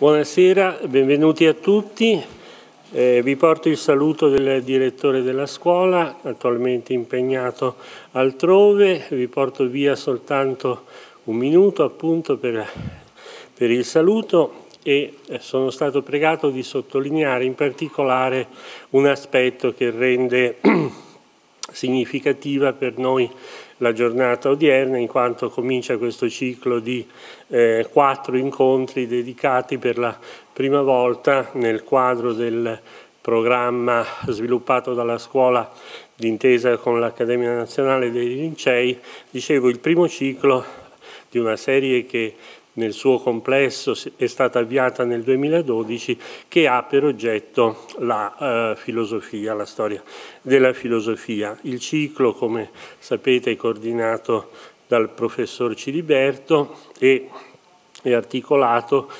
Buonasera, benvenuti a tutti. Eh, vi porto il saluto del direttore della scuola, attualmente impegnato altrove. Vi porto via soltanto un minuto appunto per, per il saluto e eh, sono stato pregato di sottolineare in particolare un aspetto che rende significativa per noi la giornata odierna in quanto comincia questo ciclo di eh, quattro incontri dedicati per la prima volta nel quadro del programma sviluppato dalla scuola d'intesa con l'Accademia Nazionale dei Lincei, dicevo il primo ciclo di una serie che nel suo complesso è stata avviata nel 2012 che ha per oggetto la uh, filosofia, la storia della filosofia. Il ciclo, come sapete, è coordinato dal professor Ciliberto e è articolato,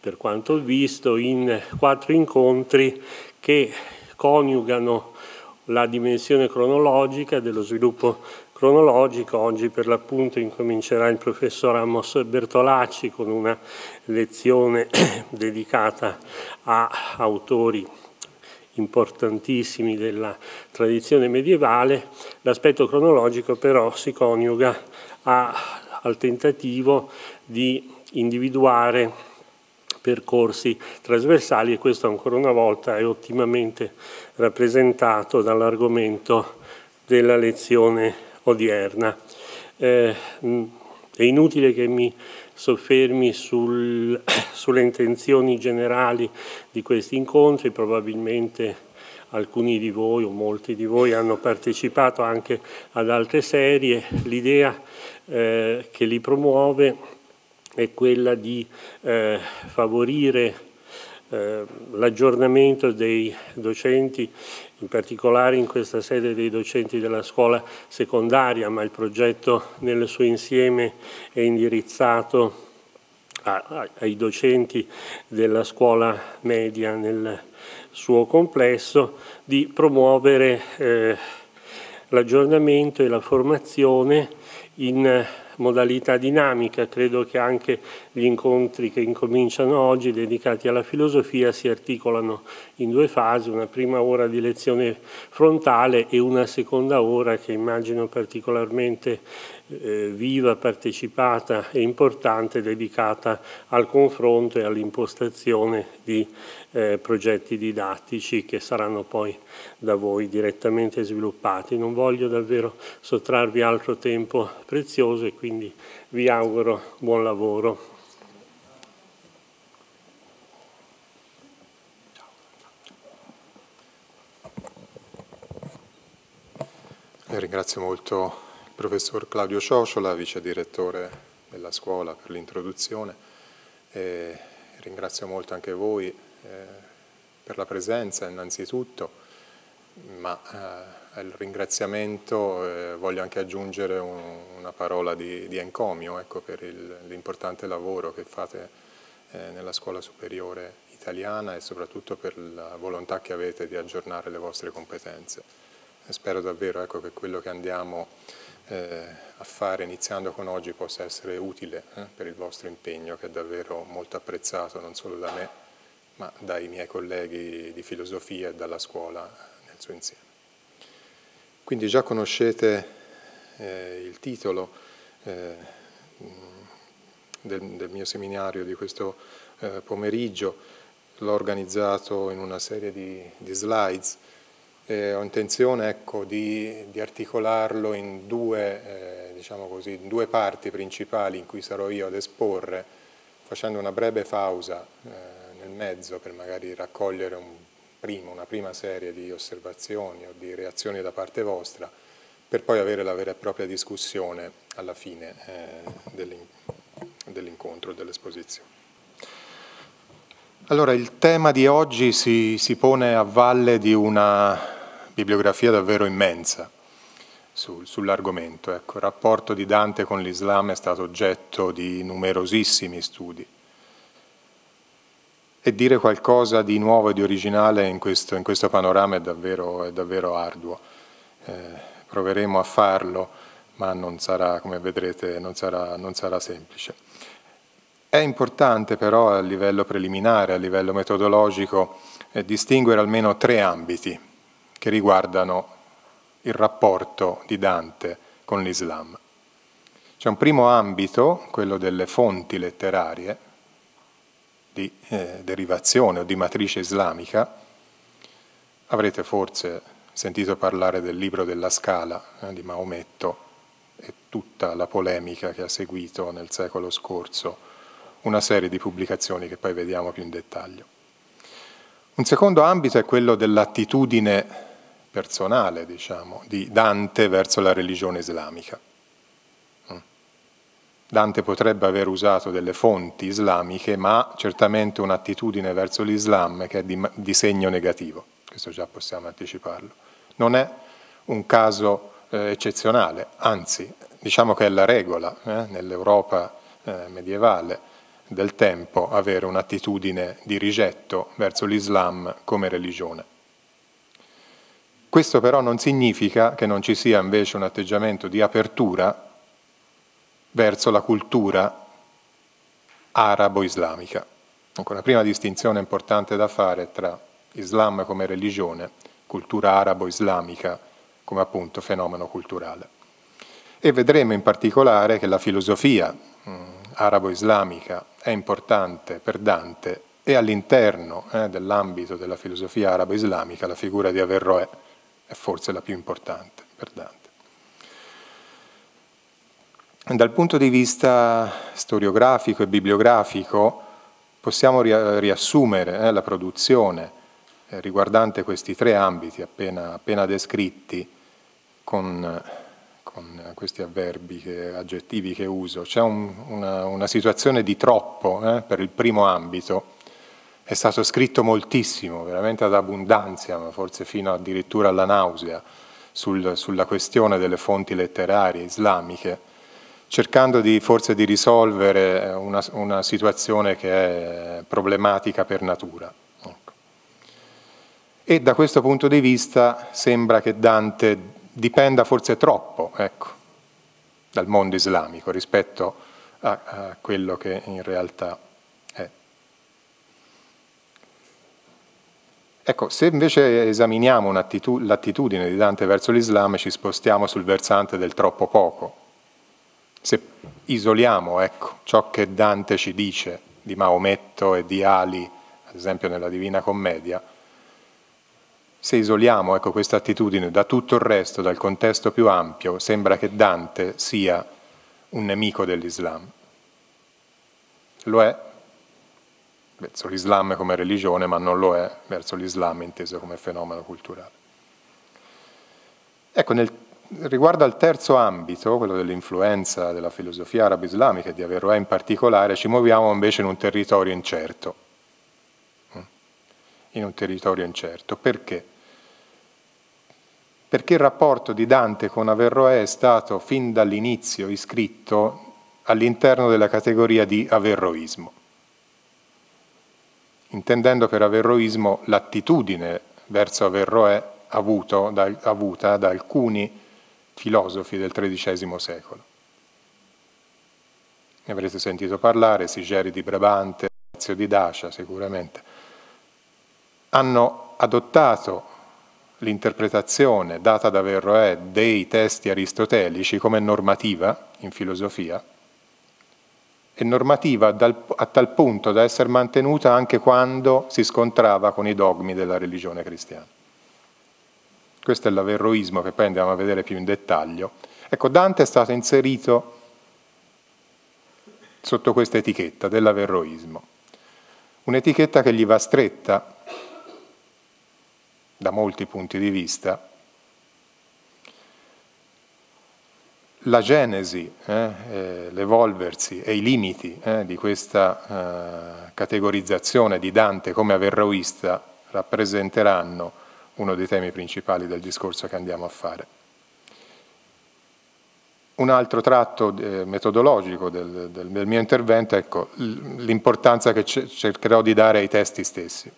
per quanto ho visto, in quattro incontri che coniugano la dimensione cronologica dello sviluppo cronologico. Oggi per l'appunto incomincerà il professor Amos Bertolacci con una lezione dedicata a autori importantissimi della tradizione medievale. L'aspetto cronologico però si coniuga a, al tentativo di individuare percorsi trasversali e questo ancora una volta è ottimamente rappresentato dall'argomento della lezione odierna. Eh, è inutile che mi soffermi sul, sulle intenzioni generali di questi incontri, probabilmente alcuni di voi o molti di voi hanno partecipato anche ad altre serie, l'idea eh, che li promuove è quella di eh, favorire eh, l'aggiornamento dei docenti, in particolare in questa sede dei docenti della scuola secondaria, ma il progetto nel suo insieme è indirizzato ai docenti della scuola media nel suo complesso, di promuovere eh, l'aggiornamento e la formazione in modalità dinamica. Credo che anche gli incontri che incominciano oggi dedicati alla filosofia si articolano in due fasi, una prima ora di lezione frontale e una seconda ora che immagino particolarmente eh, viva, partecipata e importante dedicata al confronto e all'impostazione di eh, progetti didattici che saranno poi da voi direttamente sviluppati. Non voglio davvero sottrarvi altro tempo prezioso e quindi vi auguro buon lavoro. Ringrazio molto professor Claudio Ciociola, vice direttore della scuola per l'introduzione. ringrazio molto anche voi eh, per la presenza innanzitutto, ma eh, al ringraziamento eh, voglio anche aggiungere un, una parola di, di encomio ecco, per l'importante lavoro che fate eh, nella scuola superiore italiana e soprattutto per la volontà che avete di aggiornare le vostre competenze. Spero davvero ecco, che quello che andiamo eh, a fare iniziando con oggi possa essere utile eh, per il vostro impegno che è davvero molto apprezzato non solo da me ma dai miei colleghi di filosofia e dalla scuola nel suo insieme. Quindi già conoscete eh, il titolo eh, del, del, mio seminario di questo eh, pomeriggio, l'ho organizzato in una serie di, di slides ho intenzione ecco, di, di, articolarlo in due, eh, diciamo così, in due, parti principali in cui sarò io ad esporre, facendo una breve pausa eh, nel mezzo per magari raccogliere un primo, una prima serie di osservazioni o di reazioni da parte vostra, per poi avere la vera e propria discussione alla fine eh, dell'incontro, dell'esposizione. Allora, il tema di oggi si, si pone a valle di una bibliografia davvero immensa su, sull'argomento. Ecco, il rapporto di Dante con l'Islam è stato oggetto di numerosissimi studi. E dire qualcosa di nuovo e di originale in questo, in questo panorama è davvero, è davvero arduo. Eh, proveremo a farlo, ma non sarà, come vedrete, non sarà, non sarà semplice. È importante però a livello preliminare, a livello metodologico, eh, distinguere almeno tre ambiti che riguardano il rapporto di Dante con l'Islam. C'è un primo ambito, quello delle fonti letterarie, di eh, derivazione o di matrice islamica. Avrete forse sentito parlare del libro della Scala eh, di Maometto e tutta la polemica che ha seguito nel secolo scorso, una serie di pubblicazioni che poi vediamo più in dettaglio. Un secondo ambito è quello dell'attitudine personale, diciamo, di Dante verso la religione islamica. Dante potrebbe aver usato delle fonti islamiche, ma certamente un'attitudine verso l'Islam che è di, di segno negativo, questo già possiamo anticiparlo non è un caso eh, eccezionale, anzi diciamo che è la regola eh, nell'Europa eh, medievale del tempo avere un'attitudine di rigetto verso l'Islam come religione. Questo però non significa che non ci sia invece un atteggiamento di apertura verso la cultura arabo-islamica. Ecco, una prima distinzione importante da fare tra Islam come religione cultura arabo-islamica come appunto fenomeno culturale. E vedremo in particolare che la filosofia mh, arabo-islamica è importante per Dante e all'interno eh, dell'ambito della filosofia arabo-islamica la figura di Averroè è forse la più importante per Dante. Dal punto di vista storiografico e bibliografico possiamo riassumere eh, la produzione eh, riguardante questi tre ambiti appena, appena descritti con, con, questi avverbi, che, aggettivi che uso. C'è un, una, una, situazione di troppo eh, per il primo ambito, è stato scritto moltissimo, veramente ad abbondanza, ma forse fino addirittura alla nausea, sul, sulla questione delle fonti letterarie islamiche, cercando di, forse di risolvere una, una situazione che è problematica per natura. E da questo punto di vista sembra che Dante dipenda forse troppo ecco, dal mondo islamico rispetto a, a quello che in realtà è. Ecco, se invece esaminiamo l'attitudine di Dante verso l'Islam ci spostiamo sul versante del troppo poco. Se isoliamo ecco, ciò che Dante ci dice di Maometto e di Ali, ad esempio nella Divina Commedia, se isoliamo ecco, questa attitudine da tutto il resto, dal contesto più ampio, sembra che Dante sia un nemico dell'Islam. Lo è verso l'Islam come religione, ma non lo è verso l'Islam inteso come fenomeno culturale. Ecco, nel, riguardo al terzo ambito, quello dell'influenza della filosofia arabo-islamica e di Averroè in particolare, ci muoviamo invece in un territorio incerto. In un territorio incerto. Perché? perché il rapporto di Dante con Averroè è stato fin dall'inizio iscritto all'interno della categoria di averroismo, intendendo per averroismo l'attitudine verso Averroè da, avuta da alcuni filosofi del XIII secolo. Ne avrete sentito parlare, Sigeri di Brabante, Ezio di Dacia sicuramente. Hanno adottato l'interpretazione data da Verroè dei testi aristotelici come normativa in filosofia è normativa a tal punto da essere mantenuta anche quando si scontrava con i dogmi della religione cristiana. Questo è l'averroismo che poi andiamo a vedere più in dettaglio. Ecco, Dante è stato inserito sotto questa etichetta dell'averroismo, un'etichetta che gli va stretta da molti punti di vista, la genesi, eh, l'evolversi e i limiti eh, di questa eh, categorizzazione di Dante come averroista rappresenteranno uno dei temi principali del discorso che andiamo a fare. Un altro tratto eh, metodologico del, del, del, mio intervento è ecco, l'importanza che cercherò di dare ai testi stessi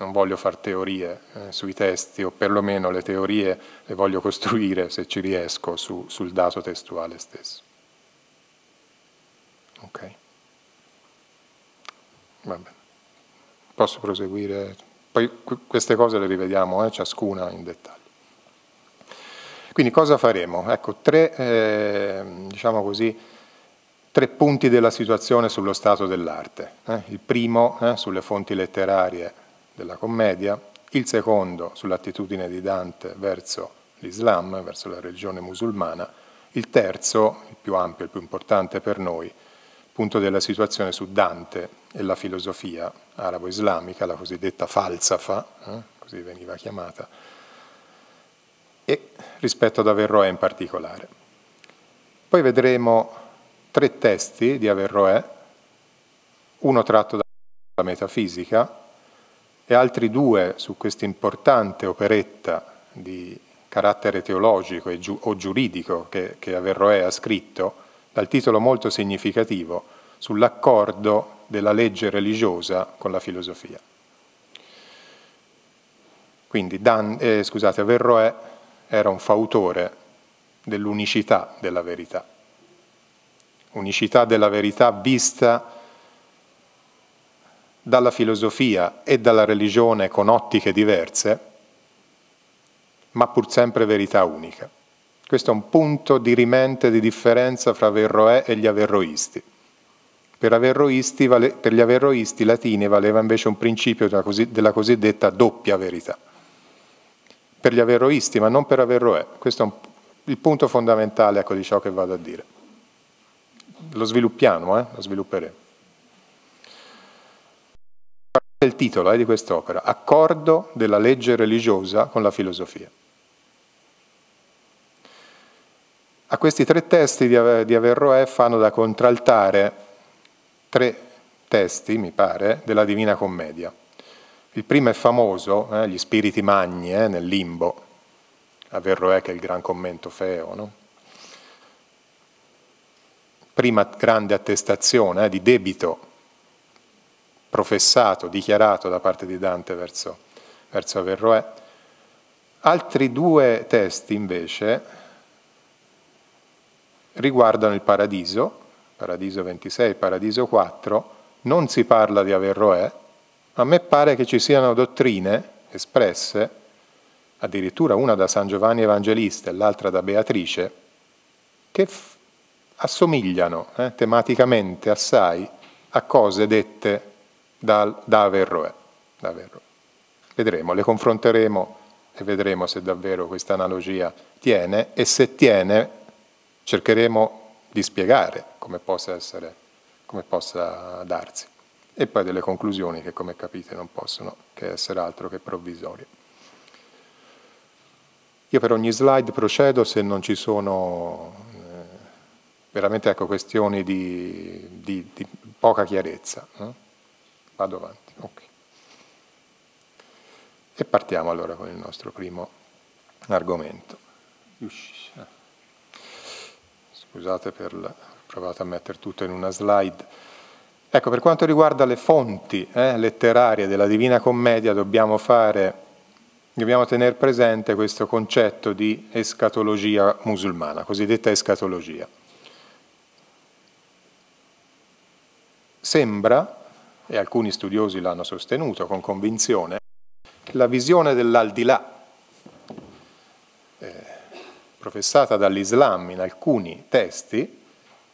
non voglio fare teorie eh, sui testi o perlomeno le teorie le voglio costruire se ci riesco su, sul dato testuale stesso. Ok. Vabbè. Posso proseguire? Poi queste cose le rivediamo, eh, ciascuna in dettaglio. Quindi cosa faremo? Ecco, tre, eh, diciamo così, tre punti della situazione sullo stato dell'arte. Eh? Il primo eh, sulle fonti letterarie della commedia, il secondo sull'attitudine di Dante verso l'Islam, verso la religione musulmana, il terzo, il più ampio, il più importante per noi, punto della situazione su Dante e la filosofia arabo-islamica, la cosiddetta falsafa, eh, così veniva chiamata, e rispetto ad Averroè in particolare. Poi vedremo tre testi di Averroè, uno tratto dalla metafisica e altri due su questa importante operetta di carattere teologico giu- o giuridico che, che Averroè ha scritto, dal titolo molto significativo sull'accordo della legge religiosa con la filosofia. Quindi Dan, eh, scusate, Averroè era un fautore dell'unicità della verità, unicità della verità vista dalla filosofia e dalla religione con ottiche diverse, ma pur sempre verità unica. Questo è un punto dirimente di differenza fra Averroè e gli averroisti. Per, averroisti, per gli averroisti latini valeva invece un principio della cosiddetta doppia verità. Per gli averroisti, ma non per Averroè. Questo è un, il punto fondamentale ecco, di ciò che vado a dire. Lo sviluppiamo, eh? lo svilupperemo il titolo eh, di quest'opera, Accordo della legge religiosa con la filosofia. A questi tre testi di, Averroè fanno da contraltare tre testi, mi pare, della Divina Commedia. Il primo è famoso, eh, gli spiriti magni eh, nel limbo, Averroè che è il gran commento feo, no? Prima grande attestazione eh, di debito professato, dichiarato da parte di Dante verso, verso Averroè. Altri due testi invece riguardano il paradiso, paradiso 26 paradiso 4, non si parla di Averroè, a me pare che ci siano dottrine espresse, addirittura una da San Giovanni Evangelista e l'altra da Beatrice, che assomigliano eh, tematicamente assai a cose dette da, da, Averroè, da. Vedremo, le confronteremo e vedremo se davvero questa analogia tiene e se tiene cercheremo di spiegare come possa, essere, come possa darsi. E poi delle conclusioni che come capite non possono che essere altro che provvisorie. Io per ogni slide procedo se non ci sono eh, veramente ecco, questioni di, di, di poca chiarezza. No? Vado avanti. Okay. E partiamo allora con il nostro primo argomento. Scusate per la... provato a mettere tutto in una slide. Ecco, per quanto riguarda le fonti eh, letterarie della Divina Commedia dobbiamo fare, dobbiamo tenere presente questo concetto di escatologia musulmana, cosiddetta escatologia. Sembra e alcuni studiosi l'hanno sostenuto con convinzione, la visione dell'aldilà professata dall'Islam in alcuni testi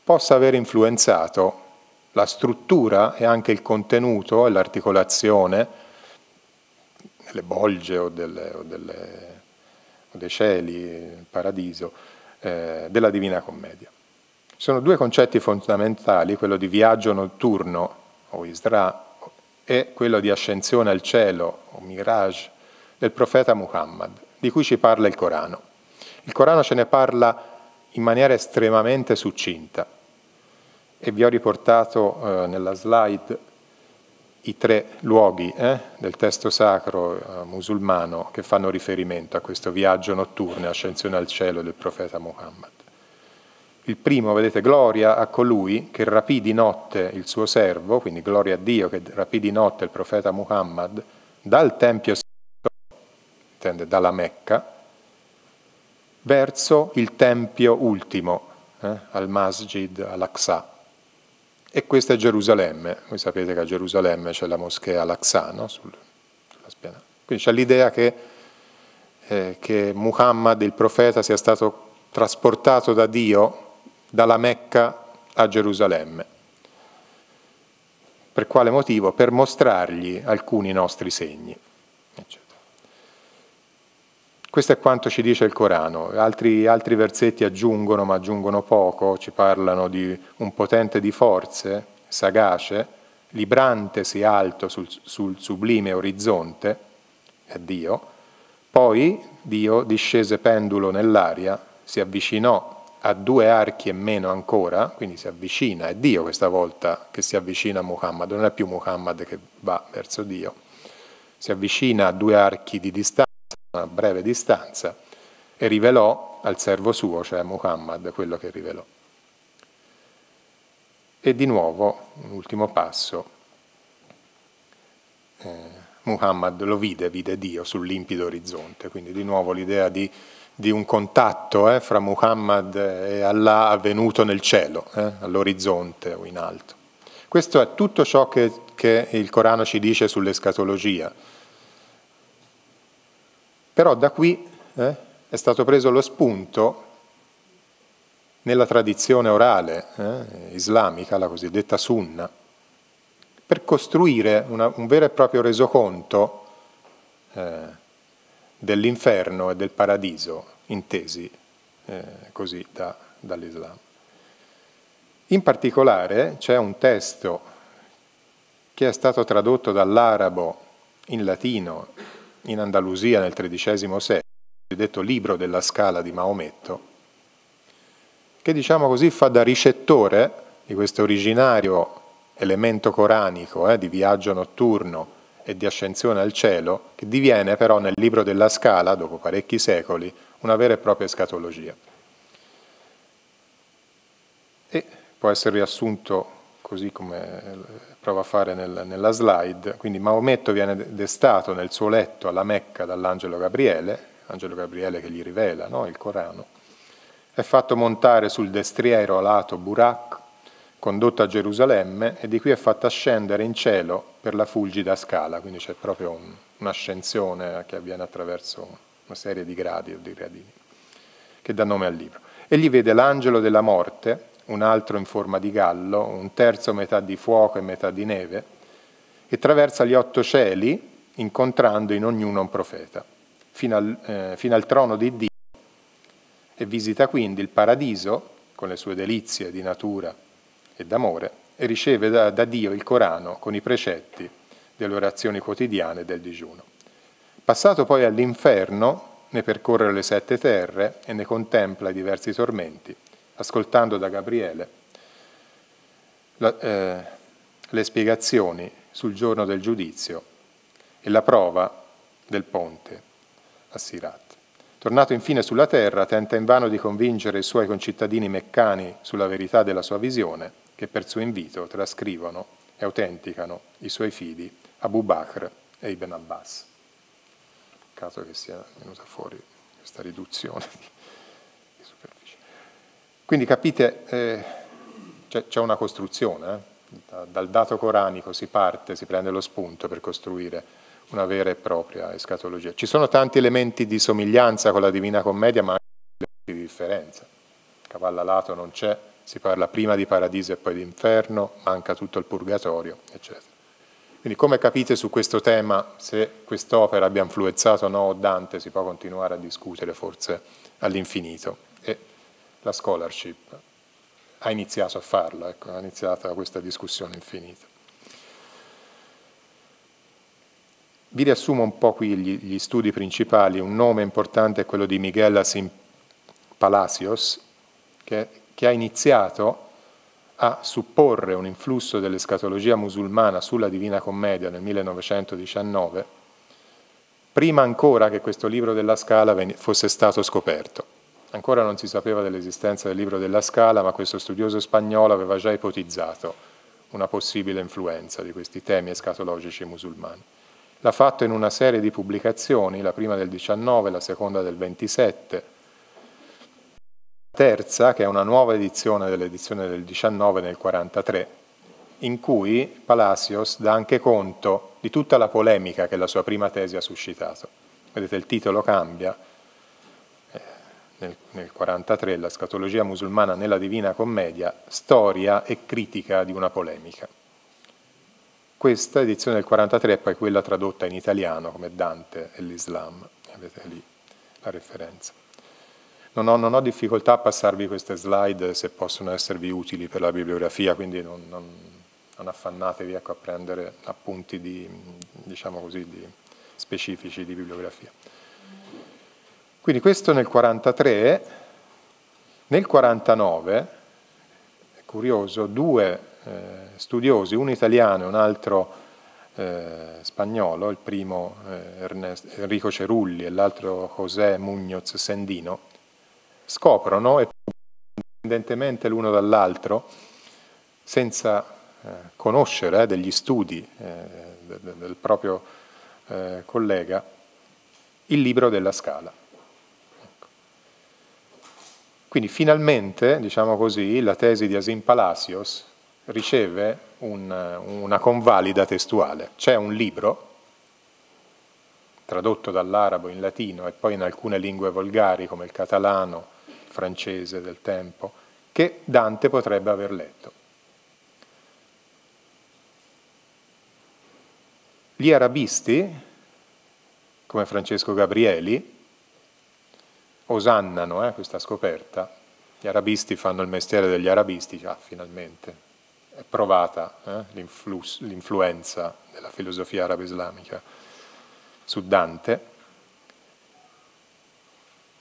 possa aver influenzato la struttura e anche il contenuto e l'articolazione delle bolge o, delle, o, delle, o dei cieli, il paradiso, eh, della Divina Commedia. Sono due concetti fondamentali, quello di viaggio notturno o Isra è quello di ascensione al cielo o Miraj del profeta Muhammad, di cui ci parla il Corano. Il Corano ce ne parla in maniera estremamente succinta e vi ho riportato eh, nella slide i tre luoghi eh, del testo sacro eh, musulmano che fanno riferimento a questo viaggio notturno e ascensione al cielo del profeta Muhammad. Il primo, vedete, gloria a colui che rapì di notte il suo servo, quindi gloria a Dio che rapì di notte il profeta Muhammad dal Tempio intende dalla Mecca, verso il Tempio ultimo, eh, al Masjid al-Aqsa. E questa è Gerusalemme. Voi sapete che a Gerusalemme c'è la moschea Al-Aqsa, no? Sul, sulla spianata. Quindi c'è l'idea che, eh, che Muhammad, il profeta, sia stato trasportato da Dio dalla Mecca a Gerusalemme. Per quale motivo? Per mostrargli alcuni nostri segni. Questo è quanto ci dice il Corano. Altri, altri, versetti aggiungono, ma aggiungono poco, ci parlano di un potente di forze, sagace, librantesi alto sul, sul sublime orizzonte, è Dio. Poi Dio discese pendulo nell'aria, si avvicinò a due archi e meno ancora, quindi si avvicina, è Dio questa volta che si avvicina a Muhammad, non è più Muhammad che va verso Dio, si avvicina a due archi di distanza a breve distanza e rivelò al servo suo, cioè Muhammad, quello che rivelò. E di nuovo, un ultimo passo, eh, Muhammad lo vide, vide Dio sul limpido orizzonte, quindi di nuovo l'idea di, di un contatto eh, fra Muhammad e Allah avvenuto nel cielo, eh, all'orizzonte o in alto. Questo è tutto ciò che, che il Corano ci dice sull'escatologia però da qui eh, è stato preso lo spunto nella tradizione orale eh, islamica, la cosiddetta sunna, per costruire una, un vero e proprio resoconto eh, dell'inferno e del paradiso, intesi eh, così da, dall'Islam. In particolare c'è un testo che è stato tradotto dall'arabo in latino in Andalusia nel XIII secolo, il detto libro della scala di Maometto, che diciamo così fa da ricettore di questo originario elemento coranico eh, di viaggio notturno e di ascensione al cielo, che diviene però nel libro della scala, dopo parecchi secoli, una vera e propria escatologia. E può essere riassunto così come prova a fare nel, nella slide, quindi Maometto viene destato nel suo letto alla Mecca dall'angelo Gabriele, angelo Gabriele che gli rivela no, il Corano, è fatto montare sul destriero alato Burak, condotto a Gerusalemme e di qui è fatto ascendere in cielo per la fulgida scala, quindi c'è proprio un, un'ascensione che avviene attraverso una serie di gradi o di gradini, che dà nome al libro. Egli vede l'angelo della morte un altro in forma di gallo, un terzo metà di fuoco e metà di neve, e attraversa gli otto cieli, incontrando in ognuno un profeta, fino al, eh, fino al trono di Dio, e visita quindi il paradiso, con le sue delizie di natura e d'amore, e riceve da, da Dio il Corano con i precetti delle orazioni quotidiane e del digiuno. Passato poi all'inferno, ne percorre le sette terre e ne contempla i diversi tormenti, ascoltando da Gabriele la, eh, le spiegazioni sul giorno del giudizio e la prova del ponte a Sirat. Tornato infine sulla terra, tenta invano di convincere i suoi concittadini meccani sulla verità della sua visione, che per suo invito trascrivono e autenticano i suoi fidi Abu Bakr e Ibn Abbas. Caso che sia venuta fuori questa riduzione quindi capite, eh, c'è, una costruzione, eh? da, dal dato coranico si parte, si prende lo spunto per costruire una vera e propria escatologia. Ci sono tanti elementi di somiglianza con la Divina Commedia, ma anche di differenza. Cavalla lato non c'è, si parla prima di paradiso e poi di inferno, manca tutto il purgatorio, eccetera. Quindi come capite su questo tema, se quest'opera abbia influenzato o no Dante, si può continuare a discutere forse all'infinito. La scholarship ha iniziato a farla, ecco, ha iniziato questa discussione infinita. Vi riassumo un po' qui gli, gli studi principali, un nome importante è quello di Miguel Asim Palacios, che, che ha iniziato a supporre un influsso dell'escatologia musulmana sulla Divina Commedia nel 1919, prima ancora che questo libro della Scala fosse stato scoperto. Ancora non si sapeva dell'esistenza del libro della Scala, ma questo studioso spagnolo aveva già ipotizzato una possibile influenza di questi temi escatologici musulmani. L'ha fatto in una serie di pubblicazioni, la prima del 19, la seconda del 27, la terza, che è una nuova edizione dell'edizione del 19 nel 43, in cui Palacios dà anche conto di tutta la polemica che la sua prima tesi ha suscitato. Vedete, il titolo cambia. Nel 1943, la scatologia musulmana nella Divina Commedia, storia e critica di una polemica. Questa edizione del 1943 è poi quella tradotta in italiano come Dante e l'Islam. Avete lì la referenza. Non ho, non ho, difficoltà a passarvi queste slide se possono esservi utili per la bibliografia, quindi non, non, non affannatevi ecco, a prendere appunti di, diciamo così, di specifici di bibliografia. Quindi questo nel 43, nel 49, è curioso, due eh, studiosi, un italiano e un altro eh, spagnolo, il primo eh, Ernest, Enrico Cerulli e l'altro José Muñoz Sendino, scoprono, e indipendentemente l'uno dall'altro, senza eh, conoscere eh, degli studi eh, del, del proprio eh, collega, il libro della scala. Quindi finalmente, diciamo così, la tesi di Asim Palacios riceve un, una convalida testuale. C'è un libro tradotto dall'arabo in latino e poi in alcune lingue volgari come il catalano, francese del tempo, che Dante potrebbe aver letto. Gli arabisti, come Francesco Gabrieli, osannano eh, questa scoperta. Gli arabisti fanno il mestiere degli arabisti, già finalmente è provata eh, l'influenza della filosofia arabo-islamica su Dante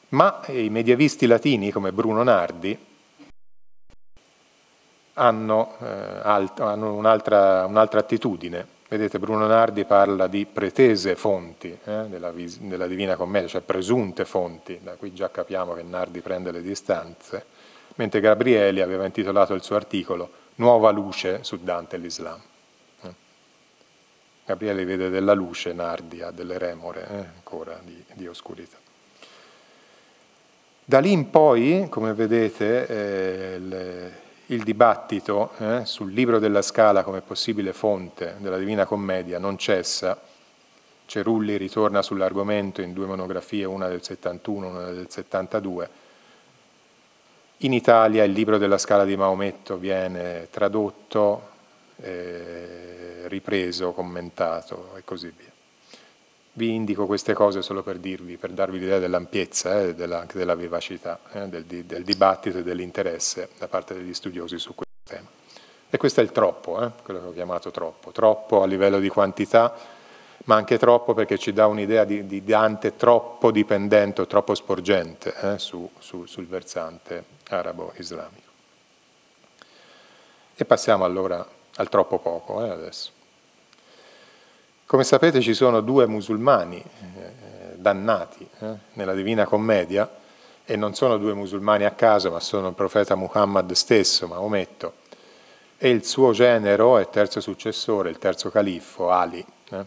ma i medievisti latini come Bruno Nardi hanno, eh, hanno un'altra, un'altra, attitudine. Vedete, Bruno Nardi parla di pretese fonti eh, della, della, Divina Commedia, cioè presunte fonti, da qui già capiamo che Nardi prende le distanze, mentre Gabrieli aveva intitolato il suo articolo Nuova luce su Dante e l'Islam. Eh. Gabrieli vede della luce, Nardi ha delle remore eh, ancora di, di oscurità. Da lì in poi, come vedete, eh, il, dibattito eh, sul libro della Scala come possibile fonte della Divina Commedia non cessa. Cerulli ritorna sull'argomento in due monografie, una del 71 e una del 72. In Italia il libro della Scala di Maometto viene tradotto, eh, ripreso, commentato e così via. Vi indico queste cose solo per dirvi, per darvi l'idea dell'ampiezza e eh, della, anche della vivacità eh, del, del, dibattito e dell'interesse da parte degli studiosi su questo tema. E questo è il troppo, eh, quello che ho chiamato troppo. Troppo a livello di quantità, ma anche troppo perché ci dà un'idea di, di Dante troppo dipendente o troppo sporgente eh, su, su, sul versante arabo-islamico. E passiamo allora al troppo poco eh, adesso. Come sapete ci sono due musulmani eh, dannati eh, nella Divina Commedia e non sono due musulmani a caso ma sono il profeta Muhammad stesso, Maometto, e il suo genero e terzo successore, il terzo califfo, Ali. Eh.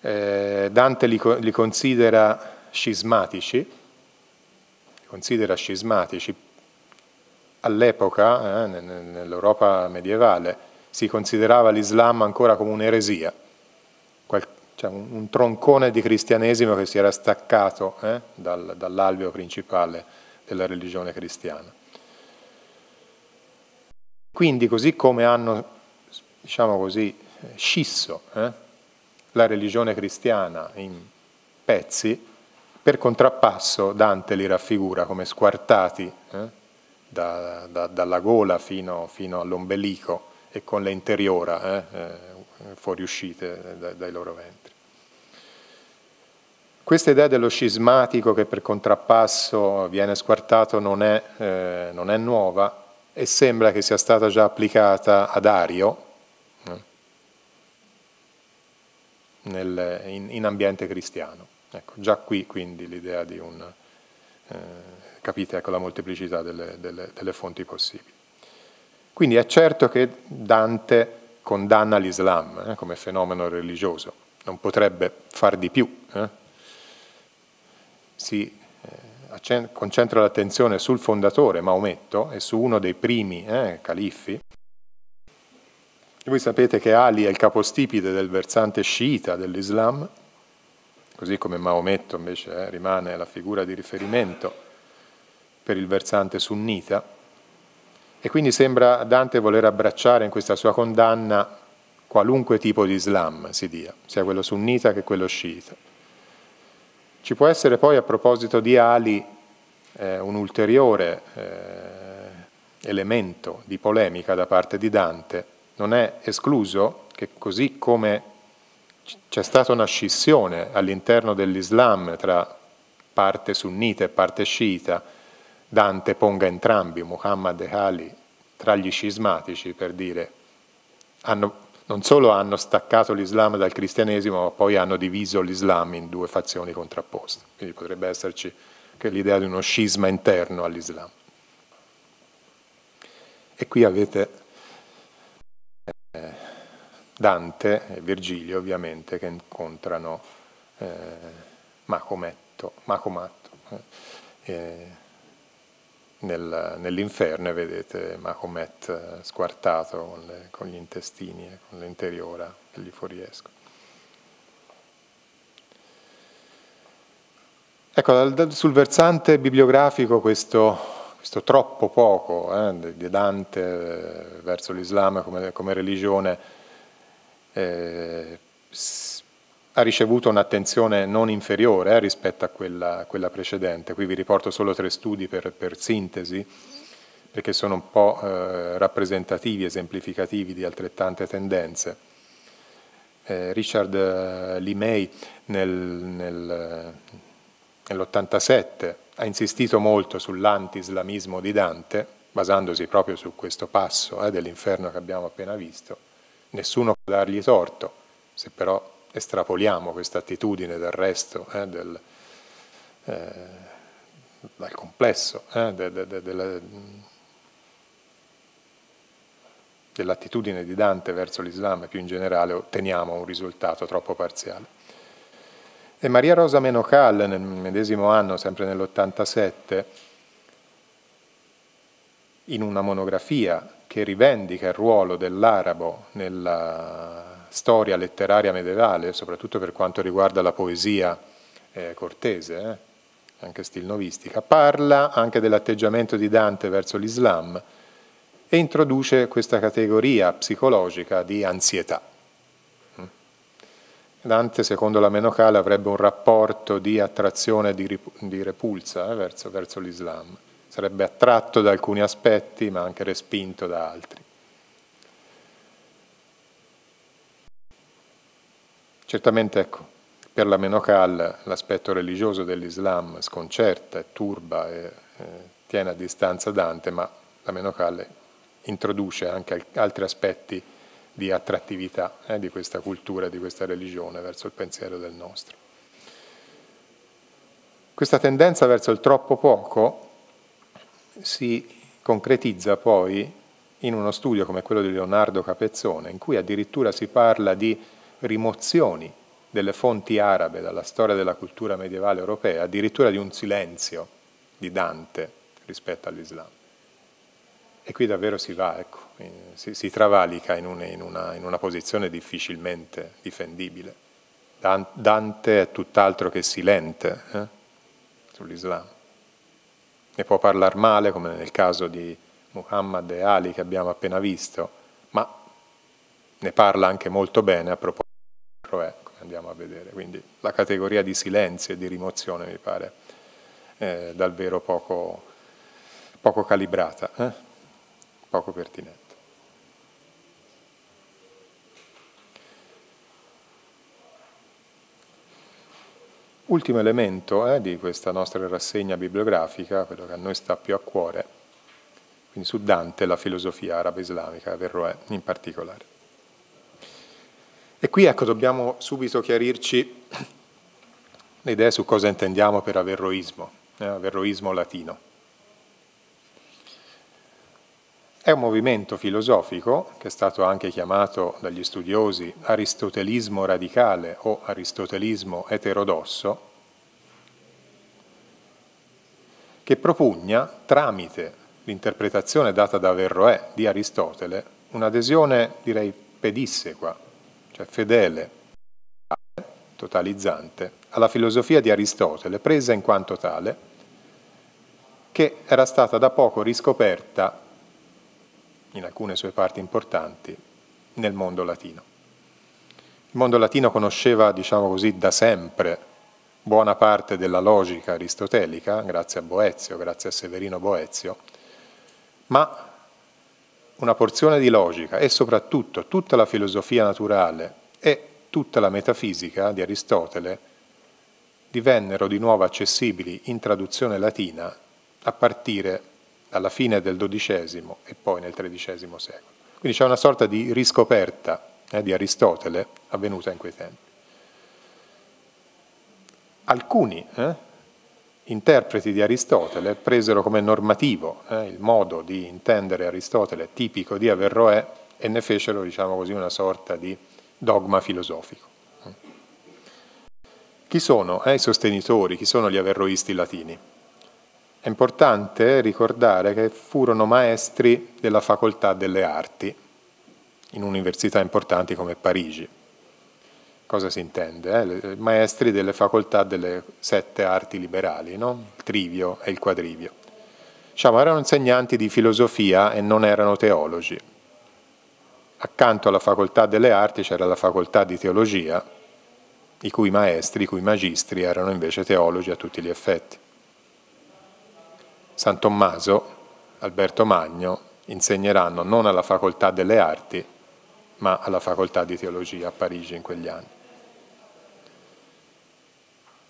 eh Dante li, li, considera scismatici, li considera scismatici all'epoca, eh, nell'Europa medievale, si considerava l'Islam ancora come un'eresia, cioè un, troncone di cristianesimo che si era staccato eh, dal, dall'alveo principale della religione cristiana. Quindi così come hanno, diciamo così, scisso eh, la religione cristiana in pezzi, per contrappasso Dante li raffigura come squartati eh, da, da, dalla gola fino, fino all'ombelico e con le interiora eh, eh, fuoriuscite dai, dai loro ventri. Questa idea dello scismatico che per contrappasso viene squartato non è, eh, non è nuova e sembra che sia stata già applicata ad Ario eh, nel, in, in, ambiente cristiano. Ecco, già qui quindi l'idea di un... Eh, capite ecco la molteplicità delle, delle, delle fonti possibili. Quindi è certo che Dante condanna l'Islam eh, come fenomeno religioso, non potrebbe far di più. Eh. Si eh, concentra l'attenzione sul fondatore Maometto e su uno dei primi eh, califfi, Voi sapete che Ali è il capostipite del versante sciita dell'Islam, così come Maometto invece eh, rimane la figura di riferimento per il versante sunnita, e quindi sembra Dante voler abbracciare in questa sua condanna qualunque tipo di Islam si dia, sia quello sunnita che quello sciita. Ci può essere poi a proposito di Ali eh, un ulteriore eh, elemento di polemica da parte di Dante, non è escluso che così come c'è stata una scissione all'interno dell'Islam tra parte sunnita e parte sciita, Dante ponga entrambi, Muhammad e Ali, tra gli scismatici per dire, hanno, non solo hanno staccato l'Islam dal cristianesimo, ma poi hanno diviso l'Islam in due fazioni contrapposte. Quindi potrebbe esserci l'idea di uno scisma interno all'Islam. E qui avete Dante e Virgilio ovviamente che incontrano eh, Macometto, Macomatto. Eh, nel, nell'inferno vedete Mahomet eh, squartato con, le, con, gli intestini e con l'interiora che gli fuoriescono. Ecco, sul versante bibliografico questo, questo troppo poco eh, di Dante eh, verso l'Islam come, come religione eh, ha ricevuto un'attenzione non inferiore eh, rispetto a quella, quella, precedente. Qui vi riporto solo tre studi per, per sintesi, perché sono un po' eh, rappresentativi, esemplificativi di altrettante tendenze. Eh, Richard eh, Limay nel, nel, nell'87 ha insistito molto sull'anti-islamismo di Dante, basandosi proprio su questo passo eh, dell'inferno che abbiamo appena visto, nessuno può dargli torto, se però estrapoliamo questa attitudine del resto, eh, del, eh, dal complesso eh, de, de, de, della, dell'attitudine di Dante verso l'Islam e più in generale otteniamo un risultato troppo parziale. E Maria Rosa Menocal nel medesimo anno, sempre nell'87, in una monografia che rivendica il ruolo dell'arabo nella storia letteraria medievale, soprattutto per quanto riguarda la poesia eh, cortese, eh, anche stilnovistica, parla anche dell'atteggiamento di Dante verso l'Islam e introduce questa categoria psicologica di ansietà. Mm. Dante, secondo la Menocale, avrebbe un rapporto di attrazione e di, repulsa eh, verso, verso l'Islam sarebbe attratto da alcuni aspetti ma anche respinto da altri. Certamente ecco, per la Menocal l'aspetto religioso dell'Islam sconcerta e turba e eh, tiene a distanza Dante, ma la Menocal introduce anche altri aspetti di attrattività eh, di questa cultura, di questa religione verso il pensiero del nostro. Questa tendenza verso il troppo poco si concretizza poi in uno studio come quello di Leonardo Capezzone, in cui addirittura si parla di rimozioni delle fonti arabe dalla storia della cultura medievale europea, addirittura di un silenzio di Dante rispetto all'Islam. E qui davvero si va, ecco, si, si, travalica in, un, in, una, in, una, posizione difficilmente difendibile. Dante è tutt'altro che silente eh, sull'Islam ne può parlare male, come nel caso di Muhammad e Ali che abbiamo appena visto, ma ne parla anche molto bene a proposito come andiamo a vedere. Quindi la categoria di silenzio e di rimozione mi pare eh, davvero poco, poco calibrata, eh? poco pertinente. Ultimo elemento eh, di questa nostra rassegna bibliografica, quello che a noi sta più a cuore, quindi su Dante la filosofia arabo-islamica, Averroè in particolare. E qui ecco dobbiamo subito chiarirci le idee su cosa intendiamo per averroismo, eh, averroismo latino. È un movimento filosofico che è stato anche chiamato dagli studiosi aristotelismo radicale o aristotelismo eterodosso, che propugna, tramite l'interpretazione data da Verroè di Aristotele, un'adesione, direi, pedisse cioè fedele, totalizzante, alla filosofia di Aristotele, presa in quanto tale, che era stata da poco riscoperta, in alcune sue parti importanti, nel mondo latino. Il mondo latino conosceva, diciamo così, da sempre buona parte della logica aristotelica, grazie a Boezio, grazie a Severino Boezio, ma una porzione di logica e soprattutto tutta la filosofia naturale e tutta la metafisica di Aristotele divennero di nuovo accessibili in traduzione latina a partire dalla fine del XII e poi nel XIII secolo. Quindi c'è una sorta di riscoperta eh, di Aristotele avvenuta in quei tempi. Alcuni eh, interpreti di Aristotele presero come normativo eh, il modo di intendere Aristotele tipico di Averroè e ne fecero, diciamo così, una sorta di dogma filosofico. Chi sono eh, i sostenitori, chi sono gli averroisti latini? È importante ricordare che furono maestri della facoltà delle arti in università importanti come Parigi. Cosa si intende? Eh? Maestri delle facoltà delle sette arti liberali, no? il trivio e il quadrivio. Diciamo, erano insegnanti di filosofia e non erano teologi. Accanto alla facoltà delle arti c'era la facoltà di teologia, i cui maestri, i cui magistri erano invece teologi a tutti gli effetti. San Tommaso, Alberto Magno insegneranno non alla facoltà delle arti, ma alla facoltà di teologia a Parigi in quegli anni.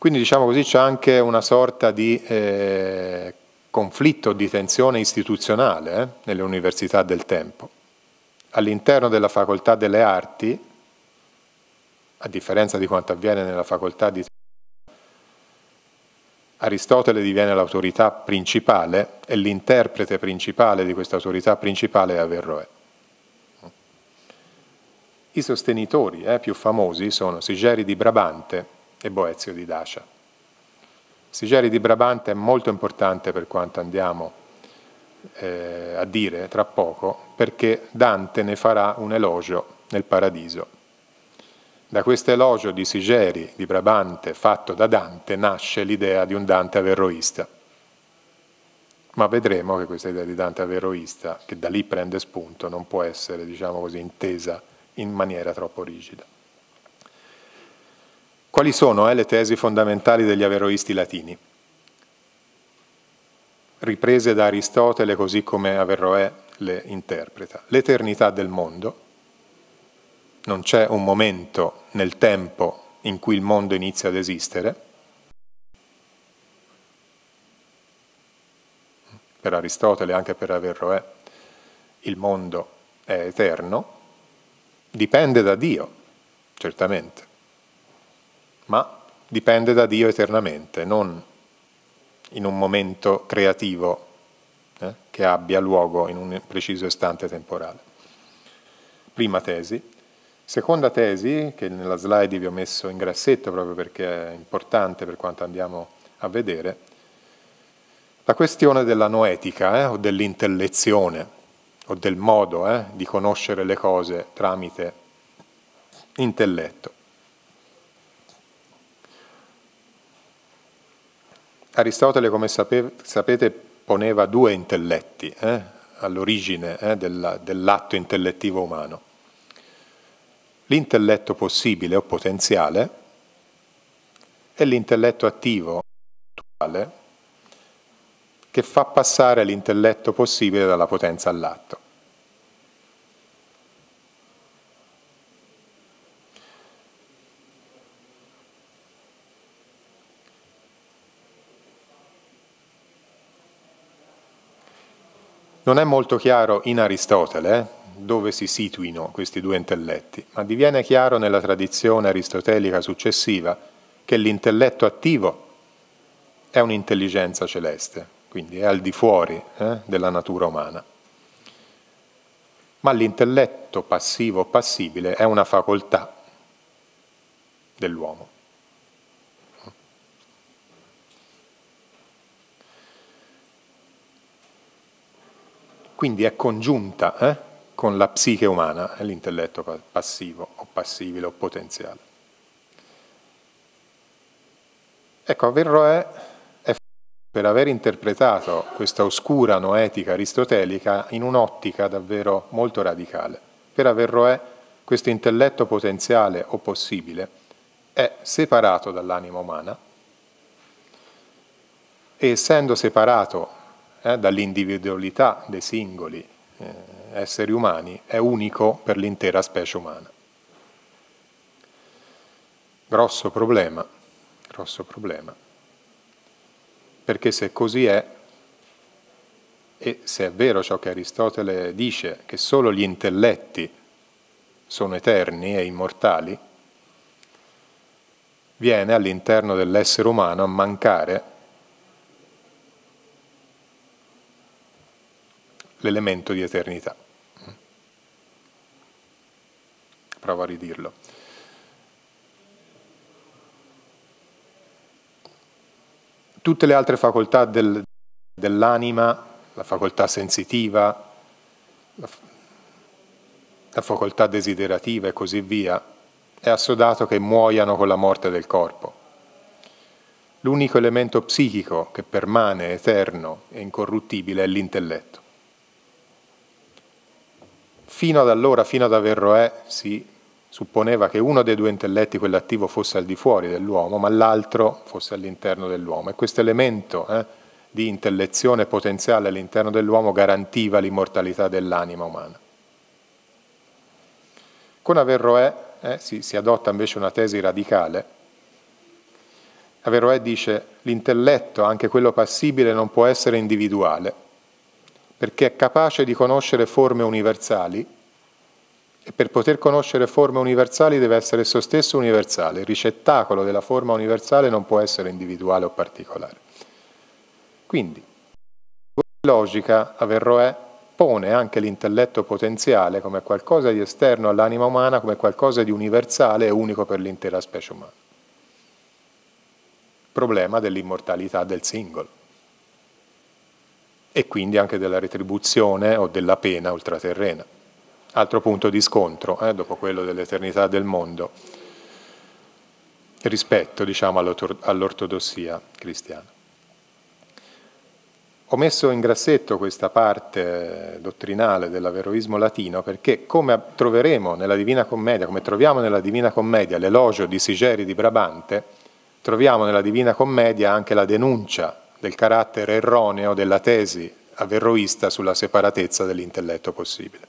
Quindi diciamo così c'è anche una sorta di eh, conflitto, di tensione istituzionale eh, nelle università del tempo. All'interno della facoltà delle arti, a differenza di quanto avviene nella facoltà di Aristotele diviene l'autorità principale e l'interprete principale di questa autorità principale è Averroè. I sostenitori eh, più famosi sono Sigeri di Brabante e Boezio di Dacia. Sigeri di Brabante è molto importante per quanto andiamo eh, a dire tra poco, perché Dante ne farà un elogio nel Paradiso. Da questo elogio di Sigeri di Brabante fatto da Dante nasce l'idea di un Dante averroista. Ma vedremo che questa idea di Dante averroista, che da lì prende spunto, non può essere, diciamo così, intesa in maniera troppo rigida. Quali sono eh, le tesi fondamentali degli averroisti latini? Riprese da Aristotele così come Averroè le interpreta. L'eternità del mondo, non c'è un momento nel tempo in cui il mondo inizia ad esistere. Per Aristotele, anche per Averroè, il mondo è eterno, dipende da Dio, certamente, ma dipende da Dio eternamente, non in un momento creativo eh, che abbia luogo in un preciso istante temporale. Prima tesi. Seconda tesi, che nella slide vi ho messo in grassetto proprio perché è importante per quanto andiamo a vedere, la questione della noetica eh, o dell'intellezione o del modo eh, di conoscere le cose tramite intelletto. Aristotele, come sapete, poneva due intelletti eh, all'origine eh, dell'atto intellettivo umano. L'intelletto possibile o potenziale e l'intelletto attivo, attuale, che fa passare l'intelletto possibile dalla potenza all'atto. Non è molto chiaro in Aristotele eh, dove si situino questi due intelletti, ma diviene chiaro nella tradizione aristotelica successiva che l'intelletto attivo è un'intelligenza celeste, quindi è al di fuori eh, della natura umana. Ma l'intelletto passivo o passibile è una facoltà dell'uomo. Quindi è congiunta eh, con la psiche umana, l'intelletto passivo o passibile o potenziale. Ecco, Averroè è per aver interpretato questa oscura noetica aristotelica in un'ottica davvero molto radicale. Per Averroè questo intelletto potenziale o possibile è separato dall'anima umana e essendo separato eh, dall'individualità dei singoli eh, esseri umani, è unico per l'intera specie umana. Grosso problema, grosso problema, perché se così è, e se è vero ciò che Aristotele dice, che solo gli intelletti sono eterni e immortali, viene all'interno dell'essere umano a mancare l'elemento di eternità. Provo a ridirlo. Tutte le altre facoltà del, dell'anima, la facoltà sensitiva, la, la facoltà desiderativa e così via, è assodato che muoiano con la morte del corpo. L'unico elemento psichico che permane eterno e incorruttibile è l'intelletto. Fino ad allora, fino ad Averroè, si supponeva che uno dei due intelletti, quello attivo, fosse al di fuori dell'uomo, ma l'altro fosse all'interno dell'uomo. E questo elemento eh, di intellezione potenziale all'interno dell'uomo garantiva l'immortalità dell'anima umana. Con Averroè eh, si, si adotta invece una tesi radicale. Averroè dice l'intelletto, anche quello passibile, non può essere individuale perché è capace di conoscere forme universali e per poter conoscere forme universali deve essere esso stesso universale. Il ricettacolo della forma universale non può essere individuale o particolare. Quindi, in logica, Averroè pone anche l'intelletto potenziale come qualcosa di esterno all'anima umana, come qualcosa di universale e unico per l'intera specie umana. Problema dell'immortalità del singolo e quindi anche della retribuzione o della pena ultraterrena. Altro punto di scontro, eh, dopo quello dell'eternità del mondo, rispetto diciamo, all'ortodossia cristiana. Ho messo in grassetto questa parte dottrinale dell'averoismo latino perché come troveremo nella Divina Commedia, come troviamo nella Divina Commedia l'elogio di Sigeri di Brabante, troviamo nella Divina Commedia anche la denuncia del carattere erroneo della tesi averroista sulla separatezza dell'intelletto possibile.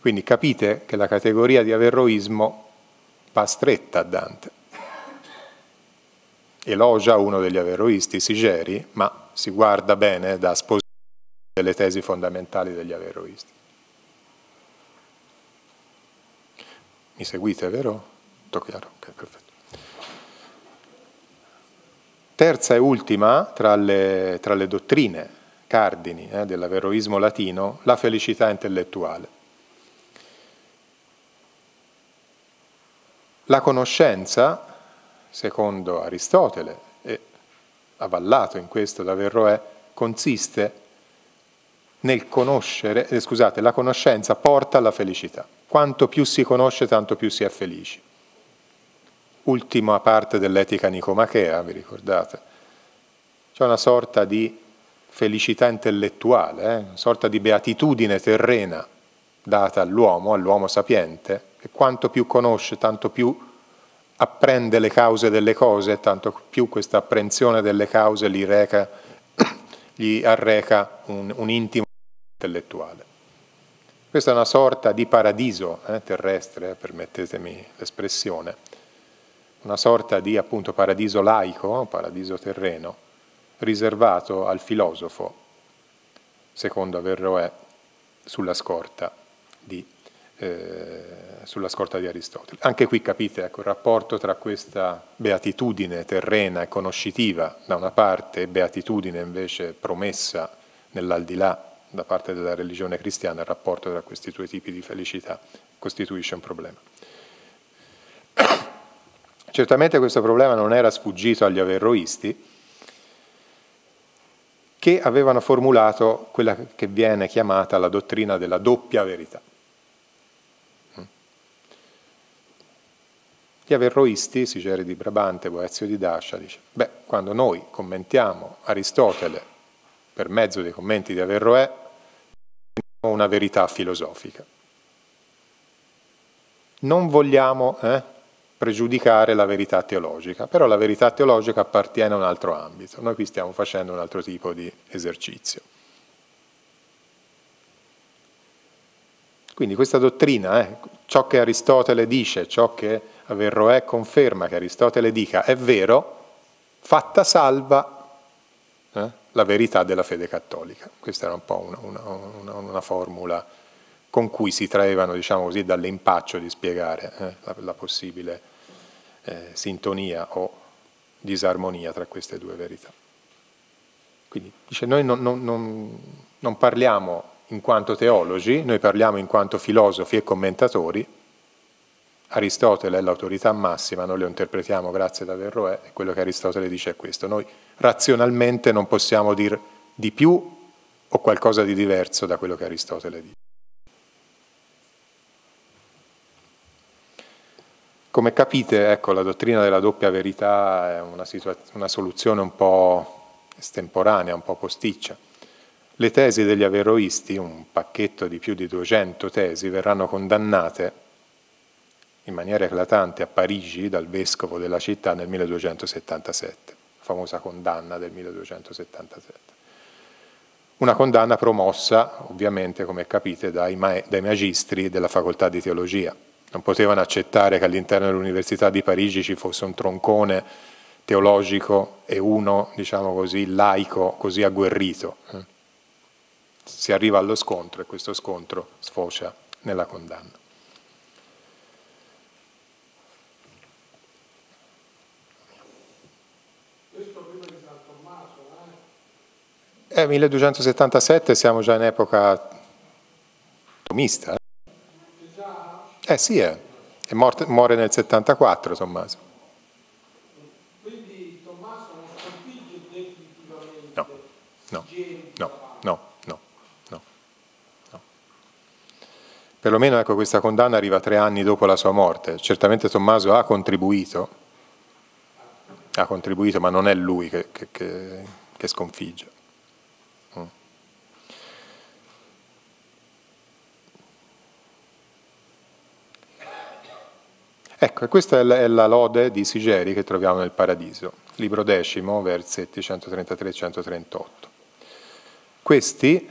Quindi capite che la categoria di averroismo va stretta a Dante. Elogia uno degli averroisti, Sigeri, ma si guarda bene da sposare delle tesi fondamentali degli averroisti. Mi seguite, vero? Tutto chiaro? Ok, perfetto. Terza e ultima tra le, tra le dottrine cardini eh, dell'averoismo latino, la felicità intellettuale. La conoscenza, secondo Aristotele, e avallato in questo da Verroè, consiste nel conoscere, eh, scusate, la conoscenza porta alla felicità. Quanto più si conosce, tanto più si è felici ultima parte dell'etica nicomachea, vi ricordate? C'è una sorta di felicità intellettuale, eh? una sorta di beatitudine terrena data all'uomo, all'uomo sapiente, che quanto più conosce, tanto più apprende le cause delle cose, tanto più questa apprensione delle cause gli, reca, gli arreca un, un, intimo intellettuale. Questa è una sorta di paradiso eh, terrestre, permettetemi l'espressione, una sorta di appunto paradiso laico, paradiso terreno, riservato al filosofo, secondo Averroè, sulla scorta di, eh, sulla scorta di Aristotele. Anche qui capite ecco, il rapporto tra questa beatitudine terrena e conoscitiva da una parte e beatitudine invece promessa nell'aldilà da parte della religione cristiana, il rapporto tra questi due tipi di felicità costituisce un problema. Certamente questo problema non era sfuggito agli averroisti che avevano formulato quella che viene chiamata la dottrina della doppia verità. Gli averroisti, Sigeri di Brabante, Boezio di Dascia, dice, beh, quando noi commentiamo Aristotele per mezzo dei commenti di Averroè, una verità filosofica. Non vogliamo eh, pregiudicare la verità teologica, però la verità teologica appartiene a un altro ambito. Noi qui stiamo facendo un altro tipo di esercizio. Quindi questa dottrina, eh, ciò che Aristotele dice, ciò che Averroè conferma che Aristotele dica è vero, fatta salva eh, la verità della fede cattolica. Questa era un po' una, una, una, formula con cui si traevano, diciamo così, dall'impaccio di spiegare eh, la, la possibile eh, sintonia o disarmonia tra queste due verità. Quindi dice, noi non, non, non, non parliamo in quanto teologi, noi parliamo in quanto filosofi e commentatori, Aristotele è l'autorità massima, noi lo interpretiamo grazie ad Averroè e quello che Aristotele dice è questo. Noi razionalmente non possiamo dire di più o qualcosa di diverso da quello che Aristotele dice. Come capite, ecco, la dottrina della doppia verità è una, una soluzione un po' estemporanea, un po' posticcia. Le tesi degli averroisti, un pacchetto di più di 200 tesi, verranno condannate in maniera eclatante a Parigi dal vescovo della città nel 1277, la famosa condanna del 1277. Una condanna promossa, ovviamente, come capite, dai magistri della facoltà di teologia non potevano accettare che all'interno dell'Università di Parigi ci fosse un troncone teologico e uno, diciamo così, laico, così agguerrito. Si arriva allo scontro e questo scontro sfocia nella condanna. Eh, 1277 siamo già in epoca tomista. Eh? Eh sì, è, è morto, muore nel 74 Tommaso. Quindi Tommaso non sconfigge definitivamente no, no, no, no, no, no, no. Perlomeno ecco, questa condanna arriva tre anni dopo la sua morte. Certamente Tommaso ha contribuito, ha contribuito, ma non è lui che, che, che, che sconfigge. Ecco, questa è la, è la lode di Sigeri che troviamo nel Paradiso, libro decimo, versetti 133-138. Questi,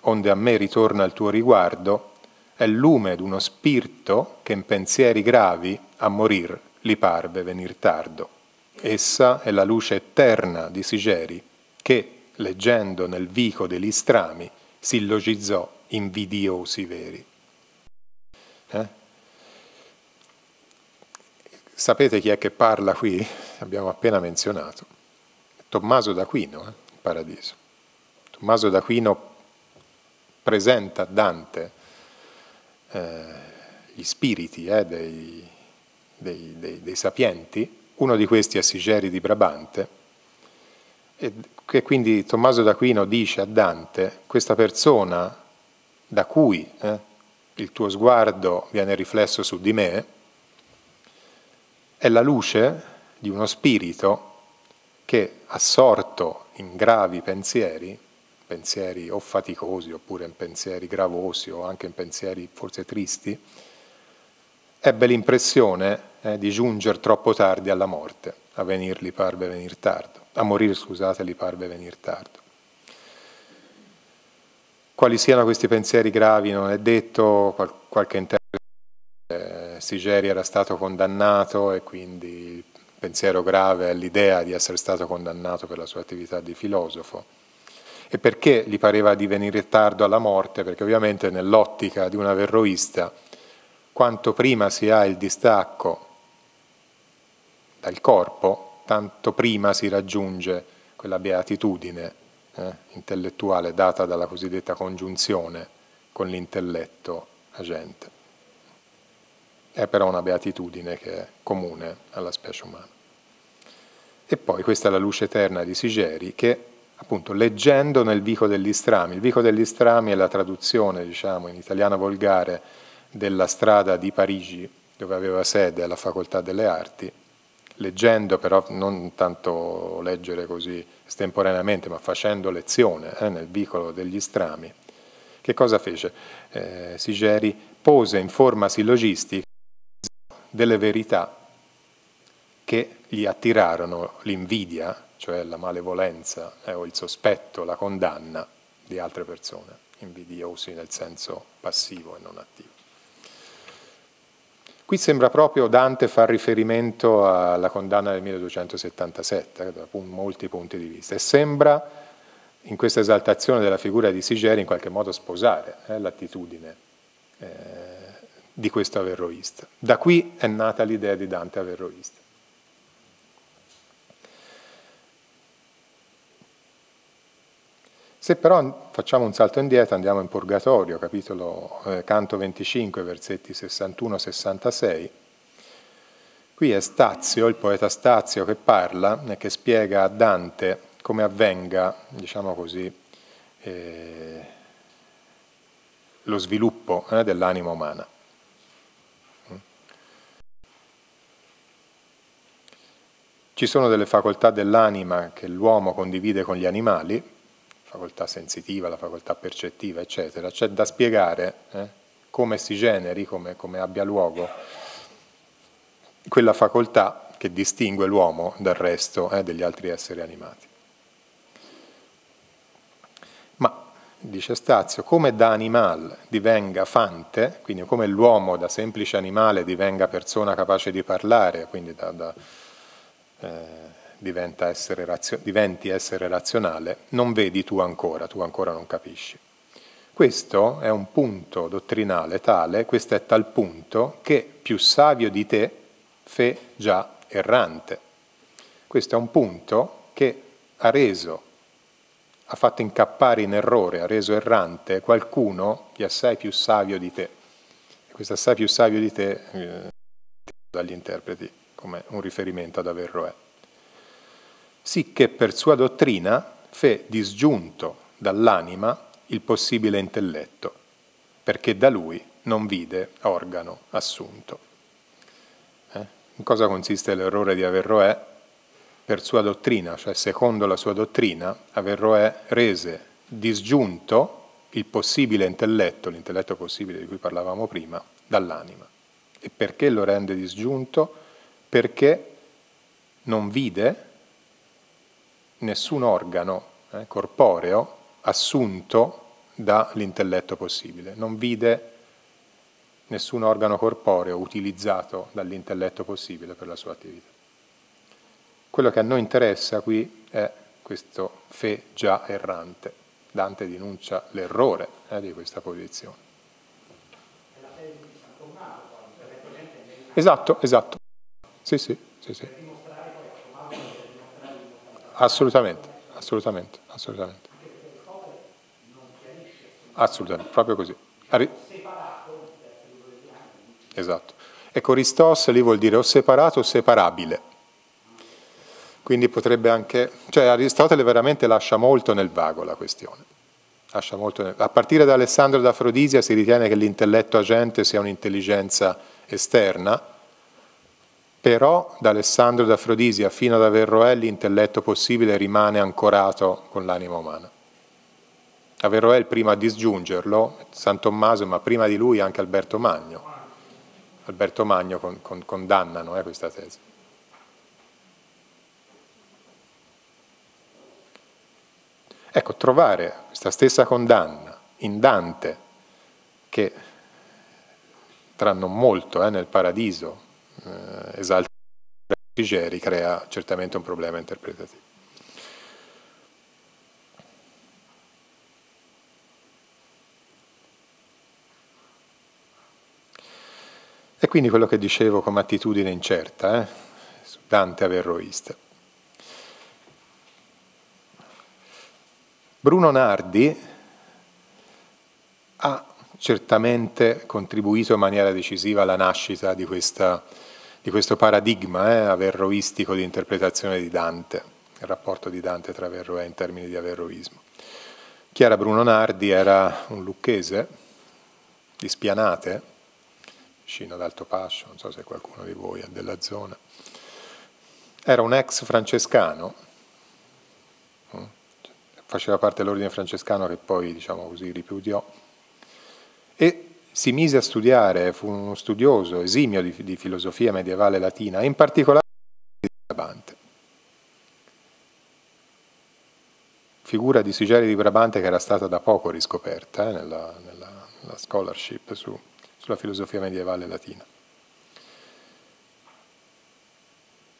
onde a me ritorna il tuo riguardo, è lume d'uno spirito che in pensieri gravi a morir li parve venir tardo. Essa è la luce eterna di Sigeri che, leggendo nel vico degli strami, sillogizzò invidiosi veri. Eh? Sapete chi è che parla qui? Abbiamo appena menzionato. Tommaso d'Aquino, eh? il Paradiso. Tommaso d'Aquino presenta a Dante eh, gli spiriti eh, dei, dei, dei, dei, sapienti, uno di questi è Sigeri di Brabante, e che quindi Tommaso d'Aquino dice a Dante, questa persona da cui eh, il tuo sguardo viene riflesso su di me, è la luce di uno spirito che, assorto in gravi pensieri, pensieri o faticosi oppure in pensieri gravosi o anche in pensieri forse tristi, ebbe l'impressione eh, di giungere troppo tardi alla morte, a venir li parve venir tardo, a morire scusate li parve venir tardo. Quali siano questi pensieri gravi non è detto, qualche intervento Sigeri era stato condannato e quindi il pensiero grave è l'idea di essere stato condannato per la sua attività di filosofo. E perché gli pareva di venire tardo alla morte? Perché ovviamente nell'ottica di un averroista, quanto prima si ha il distacco dal corpo, tanto prima si raggiunge quella beatitudine eh, intellettuale data dalla cosiddetta congiunzione con l'intelletto agente. È però una beatitudine che è comune alla specie umana. E poi questa è la luce eterna di Sigeri che appunto leggendo nel Vico degli Strami. Il Vico degli Strami è la traduzione, diciamo, in italiano volgare della strada di Parigi, dove aveva sede la Facoltà delle Arti, leggendo però non tanto leggere così estemporaneamente, ma facendo lezione eh, nel vicolo degli strami. Che cosa fece? Eh, Sigeri pose in forma sillogistica delle verità che gli attirarono l'invidia, cioè la malevolenza eh, o il sospetto, la condanna di altre persone, invidiosi nel senso passivo e non attivo. Qui sembra proprio Dante far riferimento alla condanna del 1277, eh, da molti punti di vista, e sembra in questa esaltazione della figura di Sigeri in qualche modo sposare eh, l'attitudine eh, di questo averroista. Da qui è nata l'idea di Dante averroista. Se però facciamo un salto indietro, andiamo in Purgatorio, capitolo eh, canto 25, versetti 61-66, qui è Stazio, il poeta Stazio, che parla e che spiega a Dante come avvenga, diciamo così, eh, lo sviluppo eh, dell'anima umana. Ci sono delle facoltà dell'anima che l'uomo condivide con gli animali, facoltà sensitiva, la facoltà percettiva, eccetera. C'è da spiegare eh, come si generi, come, come abbia luogo quella facoltà che distingue l'uomo dal resto eh, degli altri esseri animati. Ma, dice Stazio, come da animal divenga fante, quindi come l'uomo da semplice animale divenga persona capace di parlare, quindi da, da eh, essere razio- diventi essere razionale, non vedi tu ancora, tu ancora non capisci. Questo è un punto dottrinale tale, questo è tal punto che più savio di te fe già errante. Questo è un punto che ha reso, ha fatto incappare in errore, ha reso errante qualcuno di assai più savio di te. E questo assai più savio di te, eh, dagli interpreti, come un riferimento ad Averroè sì che per sua dottrina fe disgiunto dall'anima il possibile intelletto, perché da lui non vide organo assunto. Eh? In cosa consiste l'errore di Averroè? Per sua dottrina, cioè secondo la sua dottrina, Averroè rese disgiunto il possibile intelletto, l'intelletto possibile di cui parlavamo prima, dall'anima. E perché lo rende disgiunto? Perché non vide nessun organo eh, corporeo assunto dall'intelletto possibile, non vide nessun organo corporeo utilizzato dall'intelletto possibile per la sua attività. Quello che a noi interessa qui è questo fe già errante. Dante denuncia l'errore eh, di questa posizione. Esatto, esatto. Sì, sì, sì, sì. Assolutamente, assolutamente, assolutamente. Assolutamente, proprio così. Esatto. Ecco, Ristos lì vuol dire o separato o separabile. Quindi potrebbe anche... Cioè Aristotele veramente lascia molto nel vago la questione. Nel, a partire da Alessandro d'Afrodisia si ritiene che l'intelletto agente sia un'intelligenza esterna, però da Alessandro d'Afrodisia fino ad Averroè l'intelletto possibile rimane ancorato con l'anima umana. Averroè primo a disgiungerlo, San Tommaso, ma prima di lui anche Alberto Magno. Alberto Magno con, con, condannano eh, questa tesi. Ecco, trovare questa stessa condanna in Dante, che tra non molto eh, nel paradiso eh, esalta Figeri crea certamente un problema interpretativo. E quindi quello che dicevo come attitudine incerta, eh, Dante averroista. Bruno Nardi ha certamente contribuito in maniera decisiva alla nascita di, questa, di questo paradigma eh, averroistico di interpretazione di Dante. il rapporto di Dante tra Averroè in termini di averroismo. Chiara Bruno Nardi era un lucchese di Spianate, vicino ad Alto Pascio, non so se qualcuno di voi è della zona. Era un ex francescano, mm, faceva parte dell'ordine francescano che poi, diciamo così, ripudiò, e si mise a studiare, fu uno studioso esimio di, di filosofia medievale latina, in particolare di Brabante. figura di Sigeri di Brabante che era stata da poco riscoperta eh, nella, nella, nella, scholarship su, sulla filosofia medievale latina.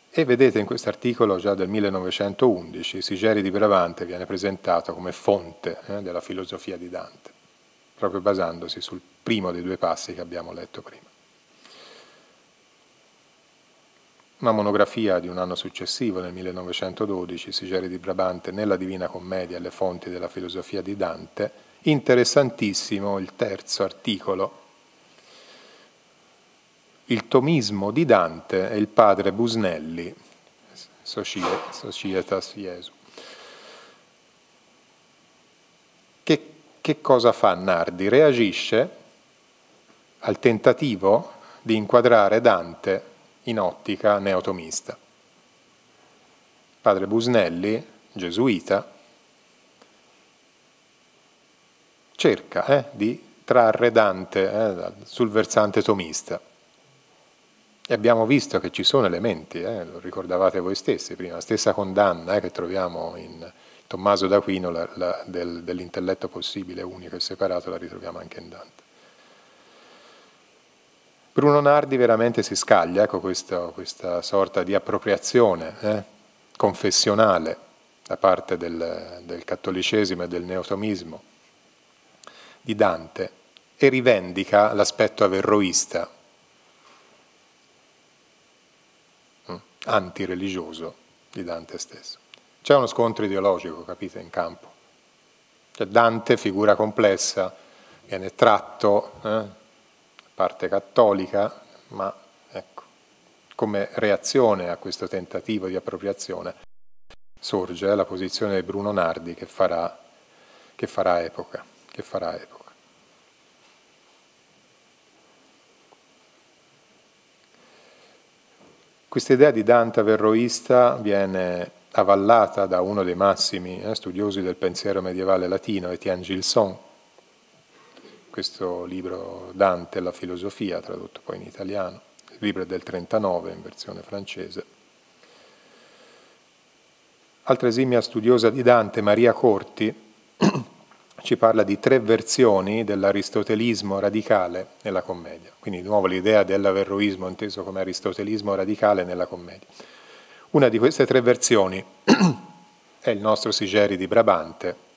E vedete in questo articolo già del 1911 Sigeri di Brabante viene presentato come fonte eh, della filosofia di Dante, proprio basandosi sul primo dei due passi che abbiamo letto prima. Una monografia di un anno successivo, nel 1912, Sigeri di Brabante, nella Divina Commedia le fonti della filosofia di Dante, interessantissimo il terzo articolo, il tomismo di Dante e il padre Busnelli, Societas Jesu. Che, che cosa fa Nardi? Reagisce al tentativo di inquadrare Dante in ottica neotomista. Padre Busnelli, gesuita, cerca eh, di trarre Dante eh, sul versante tomista. E abbiamo visto che ci sono elementi, eh, lo ricordavate voi stessi prima, la stessa condanna eh, che troviamo in Tommaso d'Aquino dell'intelletto possibile, unico e separato, la ritroviamo anche in Dante. Bruno Nardi veramente si scaglia, ecco questa, questa sorta di appropriazione eh, confessionale da parte del, del cattolicesimo e del neotomismo di Dante e rivendica l'aspetto averroista, mm, antireligioso di Dante stesso. C'è uno scontro ideologico, capite, in campo. Cioè Dante, figura complessa, viene tratto eh, parte cattolica, ma ecco, come reazione a questo tentativo di appropriazione sorge la posizione di Bruno Nardi che farà, che farà epoca. Che farà epoca. Questa idea di Dante averroista viene avallata da uno dei massimi eh, studiosi del pensiero medievale latino, Etienne Gilson, questo libro Dante, la filosofia, tradotto poi in italiano, il libro è del 39 in versione francese. Altra esimia studiosa di Dante, Maria Corti, ci parla di tre versioni dell'aristotelismo radicale nella commedia. Quindi di nuovo l'idea dell'averroismo inteso come aristotelismo radicale nella commedia. Una di queste tre versioni è il nostro Sigeri di Brabante,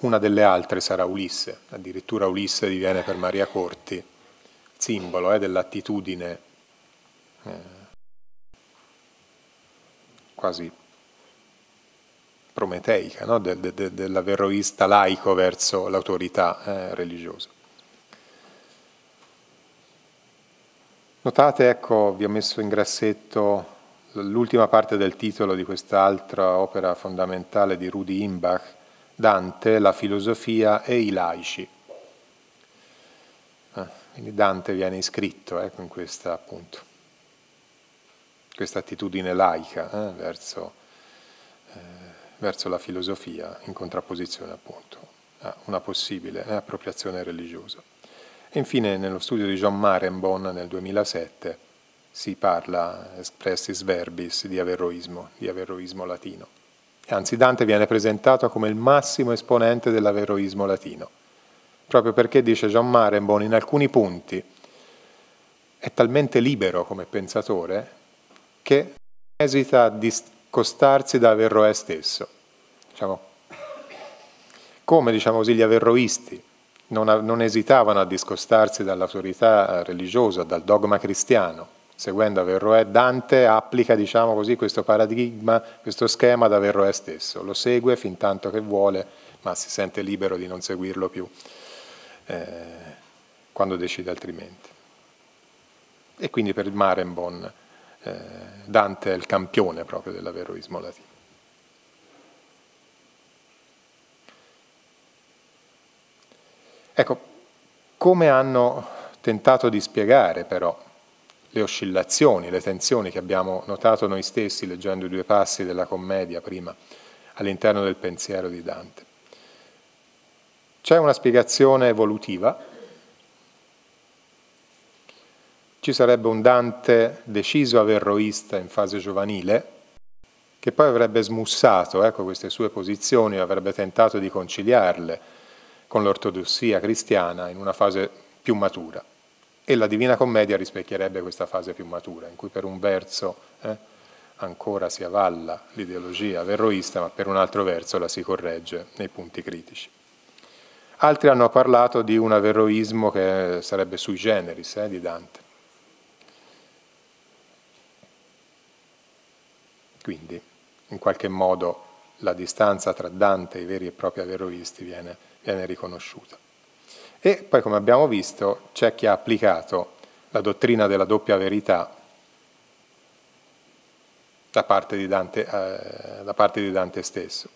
una delle altre sarà Ulisse, addirittura Ulisse diviene per Maria Corti simbolo eh, dell'attitudine eh, quasi prometeica no? de, de, de, dell'averroista laico verso l'autorità eh, religiosa. Notate, ecco, vi ho messo in grassetto l'ultima parte del titolo di quest'altra opera fondamentale di Rudi Imbach, Dante, la filosofia e i laici. Ah, quindi Dante viene iscritto ecco, in questa, appunto, questa attitudine laica eh, verso, eh, verso, la filosofia, in contrapposizione appunto a una possibile eh, appropriazione religiosa. E infine nello studio di John Marenbon nel 2007 si parla expressis verbis di averroismo, di averroismo latino. Anzi, Dante viene presentato come il massimo esponente dell'averoismo latino, proprio perché, dice John Marenbon, in alcuni punti è talmente libero come pensatore che esita a discostarsi da Averroè stesso. Diciamo, come diciamo così, gli averroisti non, non esitavano a discostarsi dall'autorità religiosa, dal dogma cristiano, seguendo Averroè, Dante applica diciamo così, questo paradigma, questo schema ad Averroè stesso, lo segue fin tanto che vuole, ma si sente libero di non seguirlo più eh, quando decide altrimenti. E quindi per il Marenbon eh, Dante è il campione proprio dell'averroismo latino. Ecco, come hanno tentato di spiegare però le oscillazioni, le tensioni che abbiamo notato noi stessi leggendo i due passi della commedia prima all'interno del pensiero di Dante. C'è una spiegazione evolutiva, ci sarebbe un Dante deciso averroista in fase giovanile, che poi avrebbe smussato ecco, queste sue posizioni, avrebbe tentato di conciliarle con l'ortodossia cristiana in una fase più matura. E la Divina Commedia rispecchierebbe questa fase più matura, in cui per un verso eh, ancora si avalla l'ideologia averroista, ma per un altro verso la si corregge nei punti critici. Altri hanno parlato di un averroismo che sarebbe sui generis eh, di Dante. Quindi, in qualche modo, la distanza tra Dante e i veri e propri averroisti viene, viene riconosciuta. E poi, come abbiamo visto, c'è chi ha applicato la dottrina della doppia verità da parte di Dante, eh, da parte di Dante stesso.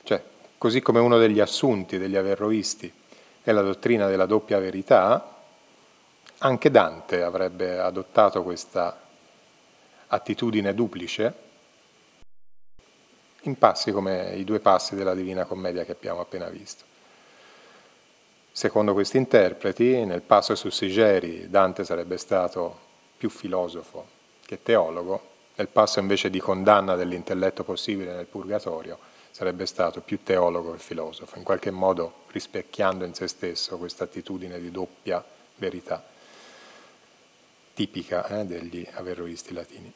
Cioè, così come uno degli assunti degli averroisti è la dottrina della doppia verità, anche Dante avrebbe adottato questa attitudine duplice in passi come i due passi della Divina Commedia che abbiamo appena visto. Secondo questi interpreti, nel passo su Sigeri Dante sarebbe stato più filosofo che teologo, nel passo invece di condanna dell'intelletto possibile nel purgatorio, sarebbe stato più teologo che filosofo, in qualche modo rispecchiando in se stesso questa attitudine di doppia verità tipica eh, degli averroisti latini.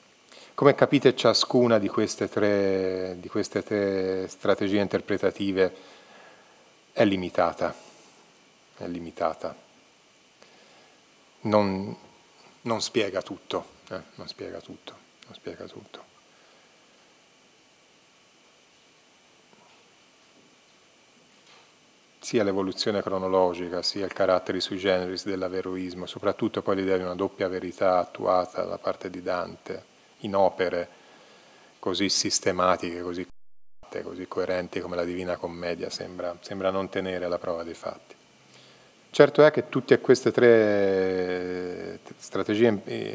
Come capite ciascuna di queste, tre, di queste tre strategie interpretative è limitata, è limitata. Non, non spiega tutto, eh, non spiega tutto non spiega tutto. Sia l'evoluzione cronologica, sia il carattere sui generis dell'averoismo, soprattutto poi l'idea di una doppia verità attuata da parte di Dante in opere così sistematiche, così, così coerenti come la Divina Commedia, sembra, sembra non tenere alla prova dei fatti. Certo è che tutte queste tre strategie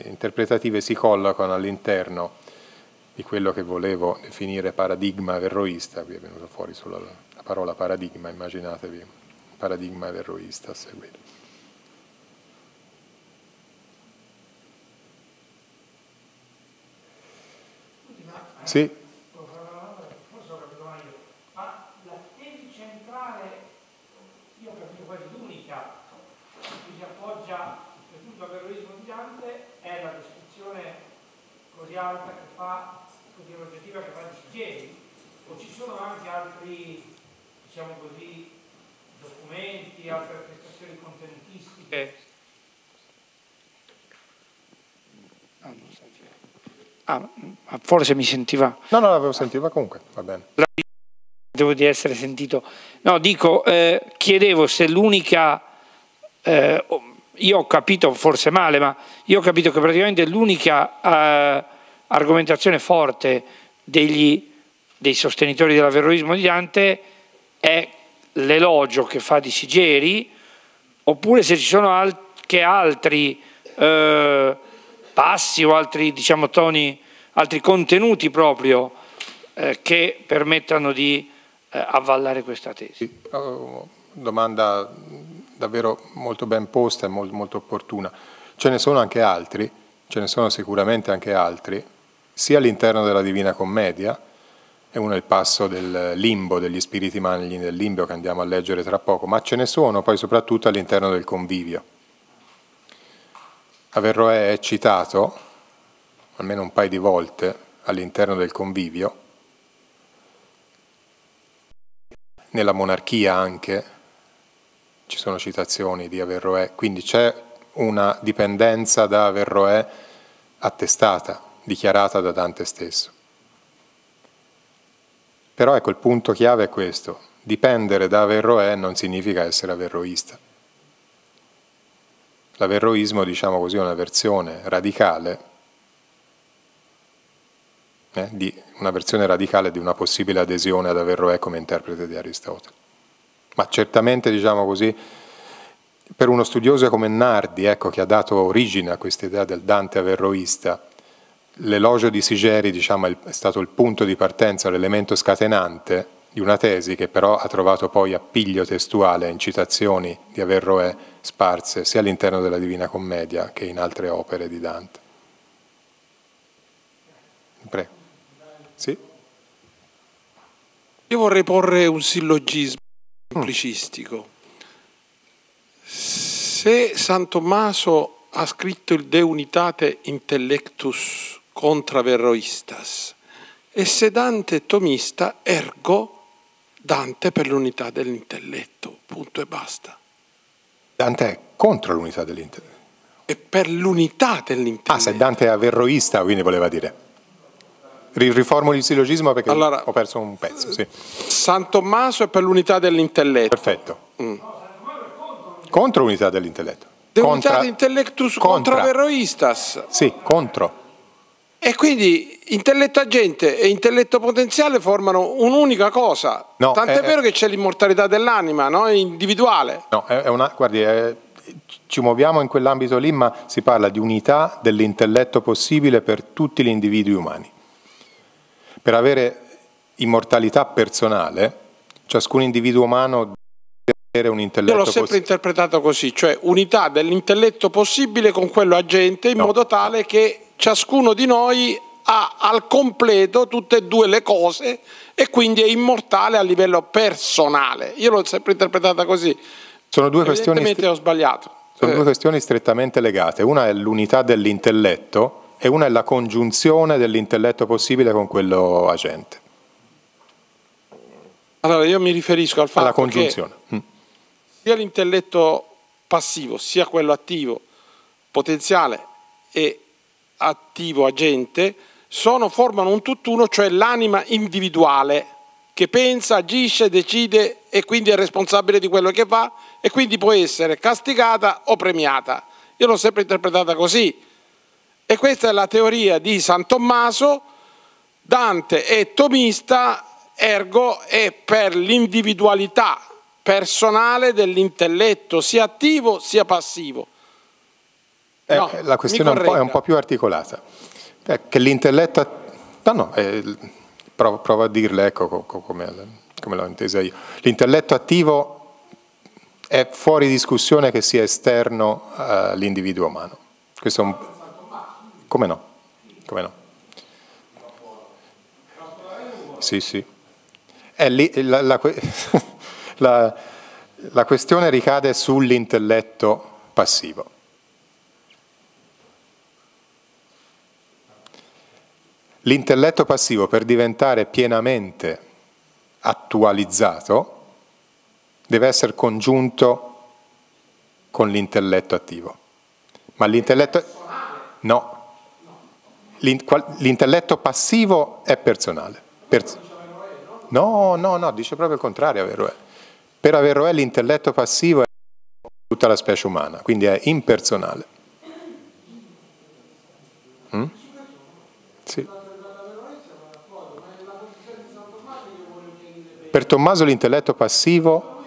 interpretative si collocano all'interno di quello che volevo definire paradigma verroista, qui è venuto fuori solo la parola paradigma, immaginatevi paradigma verroista a seguire. Sì. Così alta che fa, così oggettiva che fa di Sigeri, o ci sono anche altri, diciamo così, documenti, altre prestazioni contenutistiche? Ah, forse mi sentiva... No, no, l'avevo sentita comunque, va bene. Devo di essere sentito. No, dico, eh, chiedevo se l'unica... Eh, io ho capito forse male, ma io ho capito che praticamente l'unica eh, argomentazione forte degli, dei sostenitori dell'averroismo di Dante è l'elogio che fa di Sigeri, oppure se ci sono anche altri eh, passi o altri diciamo, toni, altri contenuti proprio eh, che permettano di eh, avvallare questa tesi. Oh, domanda davvero molto ben posta e molto, molto opportuna. Ce ne sono anche altri, ce ne sono sicuramente anche altri, sia all'interno della Divina Commedia, è uno il passo del limbo, degli spiriti maligni del limbo che andiamo a leggere tra poco, ma ce ne sono poi soprattutto all'interno del convivio. Averroè è citato, almeno un paio di volte, all'interno del convivio, nella monarchia anche ci sono citazioni di Averroè, quindi c'è una dipendenza da Averroè attestata dichiarata da Dante stesso. Però ecco il punto chiave è questo, dipendere da Averroè non significa essere averroista. L'averroismo, diciamo così, è una versione radicale eh, di una versione radicale di una possibile adesione ad Averroè come interprete di Aristotele. Ma certamente, diciamo così, per uno studioso come Nardi, ecco, che ha dato origine a questa idea del Dante averroista, l'elogio di Sigeri diciamo, è stato il punto di partenza, l'elemento scatenante di una tesi che però ha trovato poi appiglio testuale in citazioni di Averroè sparse sia all'interno della Divina Commedia che in altre opere di Dante. Prego. Sì? Io vorrei porre un sillogismo semplicistico. Se San Tommaso ha scritto il De Unitate Intellectus contra Verroistas e se Dante è tomista, ergo Dante per l'unità dell'intelletto, punto e basta. Dante è contro l'unità dell'intelletto. E per l'unità dell'intelletto. Ah, se Dante è averroista, quindi voleva dire. Riformuli il sillogismo perché allora, ho perso un pezzo. Sì. San Tommaso è per l'unità dell'intelletto. Perfetto. Mm. Contro l'unità dell'intelletto. De unità dell'intellectus contra, contra verroistas. Sì, contro. E quindi intelletto agente e intelletto potenziale formano un'unica cosa. No, Tant'è è, vero che c'è l'immortalità dell'anima, no? individuale. No, è una, guardi, è, ci muoviamo in quell'ambito lì, ma si parla di unità dell'intelletto possibile per tutti gli individui umani. Per avere immortalità personale, ciascun individuo umano deve avere un intelletto Io l'ho sempre interpretato così, cioè unità dell'intelletto possibile con quello agente in no. modo tale che ciascuno di noi ha al completo tutte e due le cose e quindi è immortale a livello personale. Io l'ho sempre interpretata così. Sono due questioni. ho sbagliato. Sono eh. due questioni strettamente legate. Una è l'unità dell'intelletto e una è la congiunzione dell'intelletto possibile con quello agente. Allora io mi riferisco al fatto Alla congiunzione. che mm. sia l'intelletto passivo sia quello attivo, potenziale e attivo agente, sono, formano un tutt'uno, cioè l'anima individuale che pensa, agisce, decide e quindi è responsabile di quello che fa e quindi può essere castigata o premiata. Io l'ho sempre interpretata così. E questa è la teoria di San Tommaso, Dante è tomista, ergo è per l'individualità personale dell'intelletto, sia attivo sia passivo. Eh, no, la questione è un, è un, po', più articolata. Eh, che l'intelletto... No, no, eh, provo, provo, a dirle, ecco come, come l'ho intesa io. L'intelletto attivo è fuori discussione che sia esterno all'individuo umano. Questo è un... Come no? Come no? Sì, sì. Lì, la, la, la, la questione ricade sull'intelletto passivo. L'intelletto passivo per diventare pienamente attualizzato deve essere congiunto con l'intelletto attivo. Ma l'intelletto... No. L'intelletto passivo è personale. No, no, no, dice proprio il contrario Averroè. Per Averroè l'intelletto passivo è tutta la specie umana, quindi è impersonale. Mm? Sì. Per Tommaso l'intelletto passivo...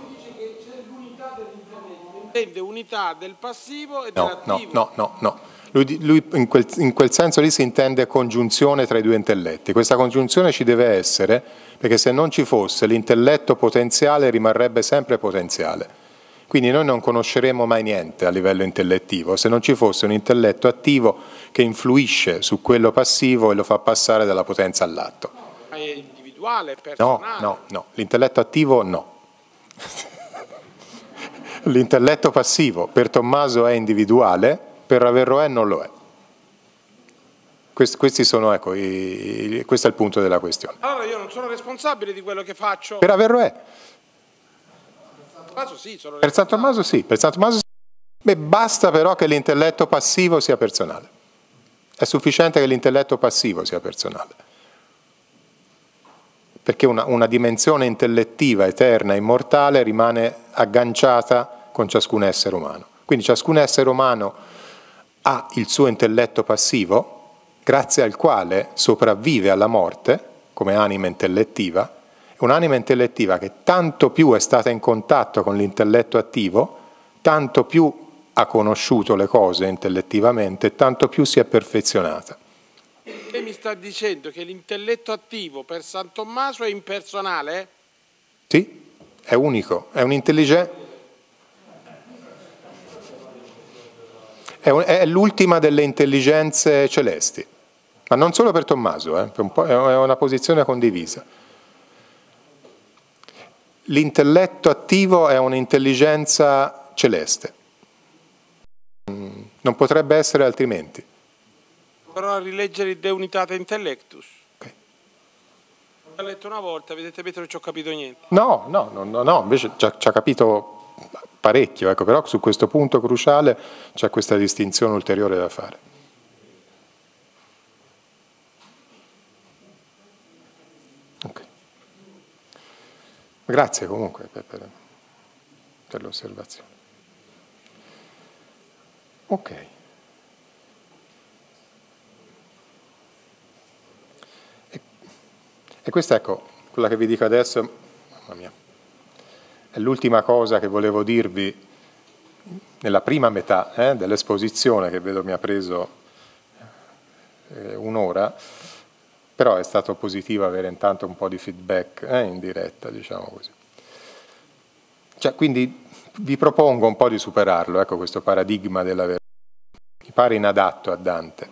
Intende unità del passivo e no, dell'attivo. No, no, no, no. Lui, lui in, quel, in, quel, senso lì si intende congiunzione tra i due intelletti. Questa congiunzione ci deve essere perché se non ci fosse l'intelletto potenziale rimarrebbe sempre potenziale. Quindi noi non conosceremo mai niente a livello intellettivo se non ci fosse un intelletto attivo che influisce su quello passivo e lo fa passare dalla potenza all'atto individuale, personale. No, no, no, l'intelletto attivo no. l'intelletto passivo per Tommaso è individuale, per Averroè non lo è. Questi sono, ecco, i, questo è il punto della questione. Allora io non sono responsabile di quello che faccio. Per Averroè. Sì, per San Tommaso sì, per San Tommaso sì. Beh, basta però che l'intelletto passivo sia personale. È sufficiente che l'intelletto passivo sia personale perché una, una dimensione intellettiva eterna immortale rimane agganciata con ciascun essere umano. Quindi ciascun essere umano ha il suo intelletto passivo, grazie al quale sopravvive alla morte come anima intellettiva, un'anima intellettiva che tanto più è stata in contatto con l'intelletto attivo, tanto più ha conosciuto le cose intellettivamente, tanto più si è perfezionata. Lei mi sta dicendo che l'intelletto attivo per San Tommaso è impersonale? Sì, è unico, è un'intelligenza. È, l'ultima delle intelligenze celesti, ma non solo per Tommaso, eh, è una posizione condivisa. L'intelletto attivo è un'intelligenza celeste, non potrebbe essere altrimenti. Però a rileggere il De Unitate Intellectus. Okay. L'ho letto una volta, vedete, Pietro, non ci ho capito niente. No, no, no, no, no invece ci ha capito parecchio, ecco, però su questo punto cruciale c'è questa distinzione ulteriore da fare. Okay. Grazie comunque per, per, per l'osservazione. Ok. E questa ecco, quella che vi dico adesso, mia, è l'ultima cosa che volevo dirvi nella prima metà eh, dell'esposizione che vedo mi ha preso eh, un'ora, però è stato positivo avere intanto un po' di feedback eh, in diretta, diciamo così. Cioè, quindi vi propongo un po' di superarlo, ecco questo paradigma della verità. Mi pare inadatto a Dante.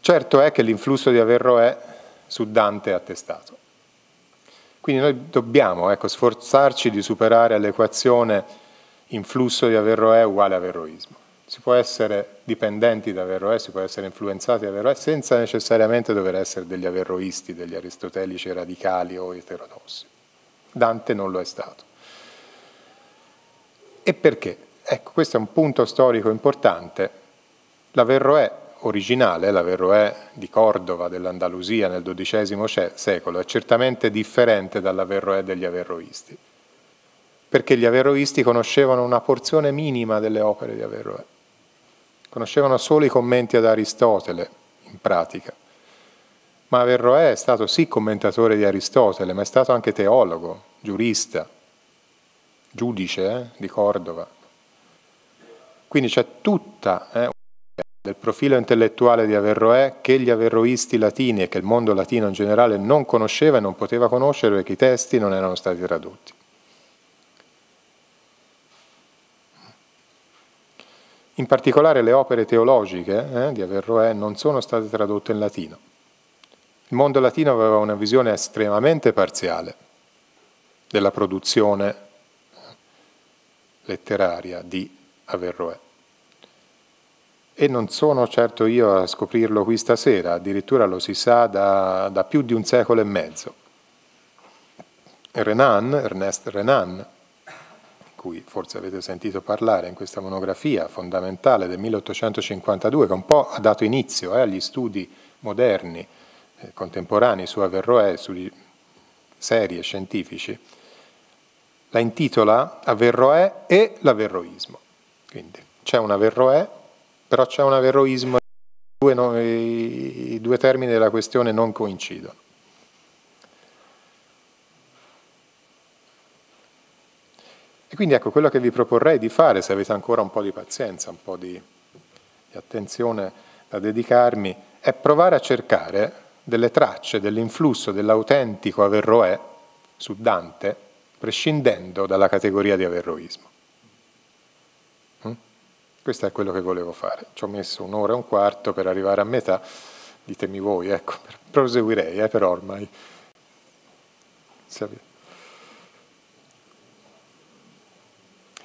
Certo è che l'influsso di Averroè su Dante è attestato. Quindi noi dobbiamo ecco, sforzarci di superare l'equazione influsso di Averroè uguale averroismo. Si può essere dipendenti da Averroè, si può essere influenzati da Averroè senza necessariamente dover essere degli averroisti, degli aristotelici radicali o eterodossi. Dante non lo è stato. E perché? Ecco, questo è un punto storico importante. L'Averroè originale, l'Averroè di Cordova, dell'Andalusia nel XII secolo, è certamente differente dall'Averroè degli averroisti, perché gli averroisti conoscevano una porzione minima delle opere di Averroè, conoscevano solo i commenti ad Aristotele in pratica, ma Averroè è stato sì commentatore di Aristotele, ma è stato anche teologo, giurista, giudice eh, di Cordova. Quindi c'è tutta eh, del profilo intellettuale di Averroè che gli averroisti latini e che il mondo latino in generale non conosceva e non poteva conoscere perché i testi non erano stati tradotti. In particolare le opere teologiche eh, di Averroè non sono state tradotte in latino. Il mondo latino aveva una visione estremamente parziale della produzione letteraria di Averroè e non sono certo io a scoprirlo qui stasera, addirittura lo si sa da, da più di un secolo e mezzo. Renan, Ernest Renan, di cui forse avete sentito parlare in questa monografia fondamentale del 1852, che un po' ha dato inizio eh, agli studi moderni, eh, contemporanei su Averroè, sui seri e scientifici, la intitola Averroè e l'averroismo. Quindi c'è un Averroè però c'è un averroismo, i due termini della questione non coincidono. E quindi ecco, quello che vi proporrei di fare, se avete ancora un po' di pazienza, un po' di, di attenzione da dedicarmi, è provare a cercare delle tracce dell'influsso dell'autentico Averroè su Dante, prescindendo dalla categoria di averroismo. Questo è quello che volevo fare. Ci ho messo un'ora e un quarto per arrivare a metà. Ditemi voi, ecco, proseguirei, eh, però ormai.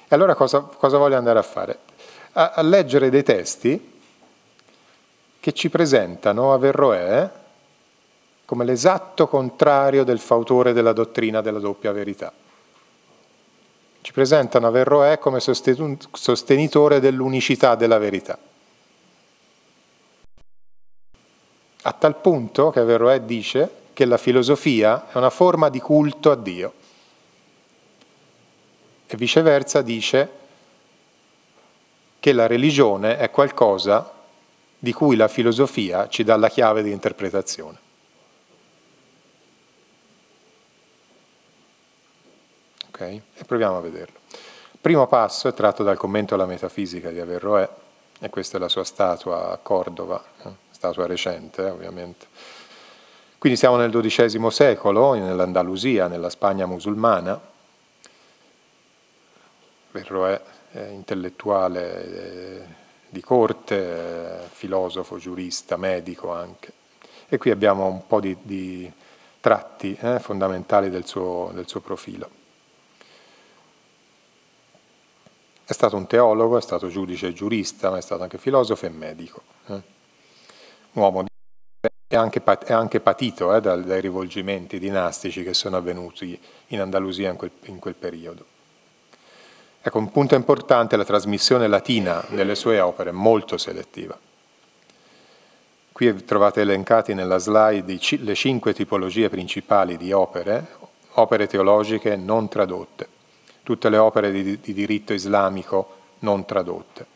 E allora cosa, cosa, voglio andare a fare? A, a, leggere dei testi che ci presentano Averroè come l'esatto contrario del fautore della dottrina della doppia verità ci presentano Averroè come sostenitore dell'unicità della verità. A tal punto che Averroè dice che la filosofia è una forma di culto a Dio e viceversa dice che la religione è qualcosa di cui la filosofia ci dà la chiave di interpretazione. Ok? E proviamo a vederlo. Primo passo è tratto dal commento alla metafisica di Averroè, e questa è la sua statua a Cordova, eh? statua recente eh, ovviamente. Quindi siamo nel XII secolo, nell'Andalusia, nella Spagna musulmana. Averroè è intellettuale eh, di corte, filosofo, giurista, medico anche. E qui abbiamo un po' di, di tratti eh, fondamentali del suo, del suo profilo. È stato un teologo, è stato giudice e giurista, ma è stato anche filosofo e medico. Eh. Un uomo di è anche, patito eh, dai, dai, rivolgimenti dinastici che sono avvenuti in Andalusia in quel, in quel periodo. Ecco, un punto importante è la trasmissione latina delle sue opere, molto selettiva. Qui trovate elencati nella slide le cinque tipologie principali di opere, opere teologiche non tradotte tutte le opere di, di diritto islamico non tradotte.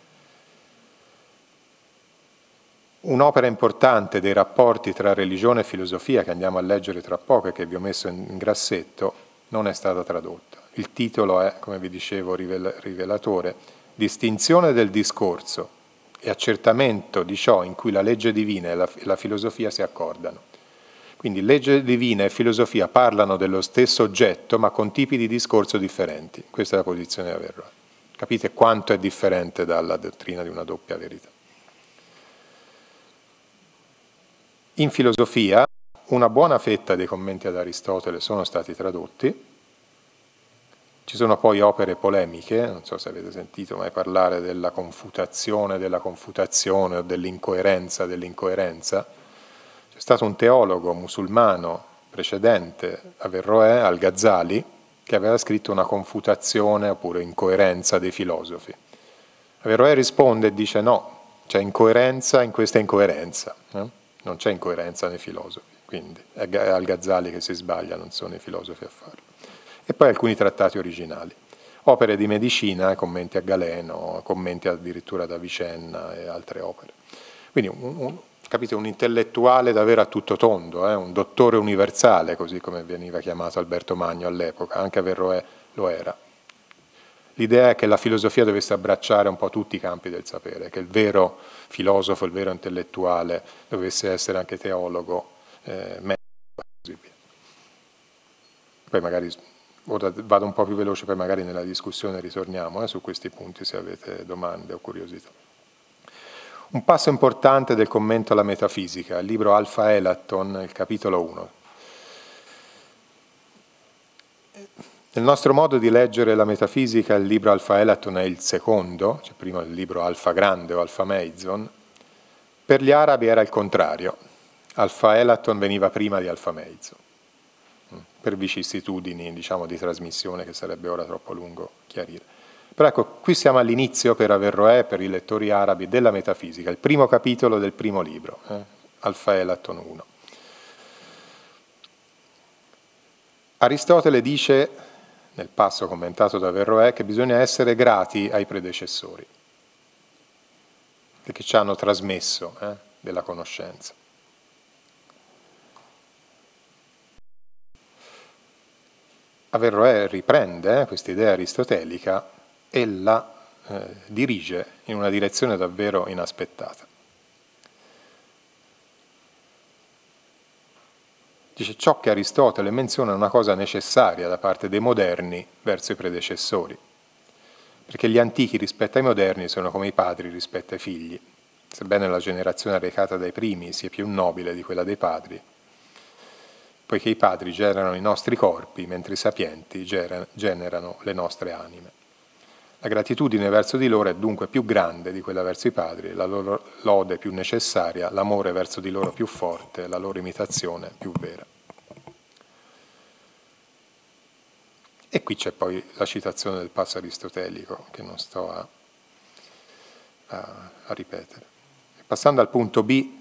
Un'opera importante dei rapporti tra religione e filosofia che andiamo a leggere tra poco e che vi ho messo in grassetto non è stata tradotta. Il titolo è, come vi dicevo, rivelatore, Distinzione del discorso e accertamento di ciò in cui la legge divina e la, la filosofia si accordano. Quindi legge divina e filosofia parlano dello stesso oggetto ma con tipi di discorso differenti. Questa è la posizione di Averroè. Capite quanto è differente dalla dottrina di una doppia verità. In filosofia una buona fetta dei commenti ad Aristotele sono stati tradotti, ci sono poi opere polemiche, non so se avete sentito mai parlare della confutazione della confutazione o dell'incoerenza dell'incoerenza, stato un teologo musulmano precedente, Averroè, al-Ghazali, che aveva scritto una confutazione oppure incoerenza dei filosofi. Averroè risponde e dice no, c'è incoerenza in questa incoerenza, eh? non c'è incoerenza nei filosofi, quindi è al-Ghazali che si sbaglia, non sono i filosofi a farlo. E poi alcuni trattati originali. Opere di medicina, commenti a Galeno, commenti addirittura da Vicenna e altre opere. Quindi un, un, capite, un intellettuale davvero a tutto tondo, eh? un dottore universale, così come veniva chiamato Alberto Magno all'epoca, anche Averroè lo era. L'idea è che la filosofia dovesse abbracciare un po' tutti i campi del sapere, che il vero filosofo, il vero intellettuale dovesse essere anche teologo, eh, medico e così via. Poi magari ora vado un po' più veloce, poi magari nella discussione ritorniamo eh, su questi punti se avete domande o curiosità. Un passo importante del commento alla metafisica, il libro Alfa Elaton, il capitolo 1. Nel nostro modo di leggere la metafisica, il libro Alfa Elaton è il secondo, cioè prima il libro Alfa Grande o Alfa Meizon. Per gli arabi era il contrario. Alfa Elaton veniva prima di Alfa Meizon, per vicissitudini diciamo, di trasmissione che sarebbe ora troppo lungo chiarire. Però ecco, qui siamo all'inizio per Averroè, per i lettori arabi, della metafisica, il primo capitolo del primo libro, eh? Alfa Elaton 1. Aristotele dice, nel passo commentato da Averroè, che bisogna essere grati ai predecessori, perché ci hanno trasmesso eh, della conoscenza. Averroè riprende eh, questa idea aristotelica e la eh, dirige in una direzione davvero inaspettata. Dice ciò che Aristotele menziona è una cosa necessaria da parte dei moderni verso i predecessori, perché gli antichi rispetto ai moderni sono come i padri rispetto ai figli. Sebbene la generazione recata dai primi sia più nobile di quella dei padri, poiché i padri generano i nostri corpi, mentre i sapienti generano le nostre anime. La gratitudine verso di loro è dunque più grande di quella verso i padri, la loro lode più necessaria, l'amore verso di loro più forte, la loro imitazione più vera. E qui c'è poi la citazione del passo aristotelico che non sto a, a, a ripetere. Passando al punto B,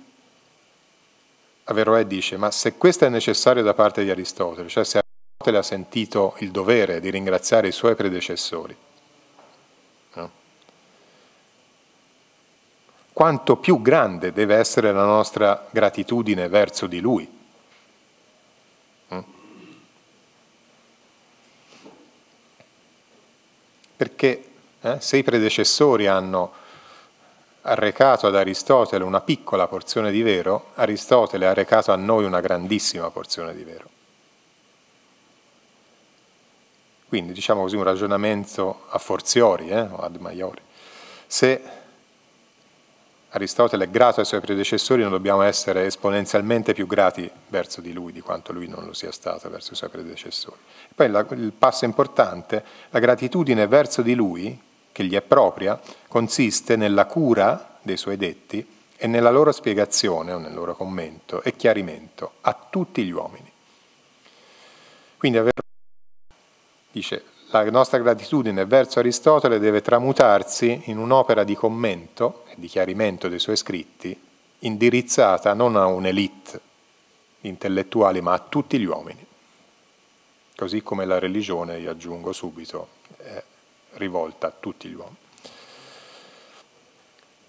Averroè dice, ma se questo è necessario da parte di Aristotele, cioè se Aristotele ha sentito il dovere di ringraziare i suoi predecessori, quanto più grande deve essere la nostra gratitudine verso di Lui. Perché eh, se i predecessori hanno arrecato ad Aristotele una piccola porzione di vero, Aristotele ha arrecato a noi una grandissima porzione di vero. Quindi diciamo così un ragionamento a forziori eh, o ad maiori. Se Aristotele è grato ai suoi predecessori, non dobbiamo essere esponenzialmente più grati verso di lui di quanto lui non lo sia stato verso i suoi predecessori. Poi la, il passo importante, la gratitudine verso di lui, che gli è propria, consiste nella cura dei suoi detti e nella loro spiegazione o nel loro commento e chiarimento a tutti gli uomini. Quindi aver, dice, la nostra gratitudine verso Aristotele deve tramutarsi in un'opera di commento di chiarimento dei suoi scritti indirizzata non a un'elite intellettuali ma a tutti gli uomini. Così come la religione, io aggiungo subito, è rivolta a tutti gli uomini.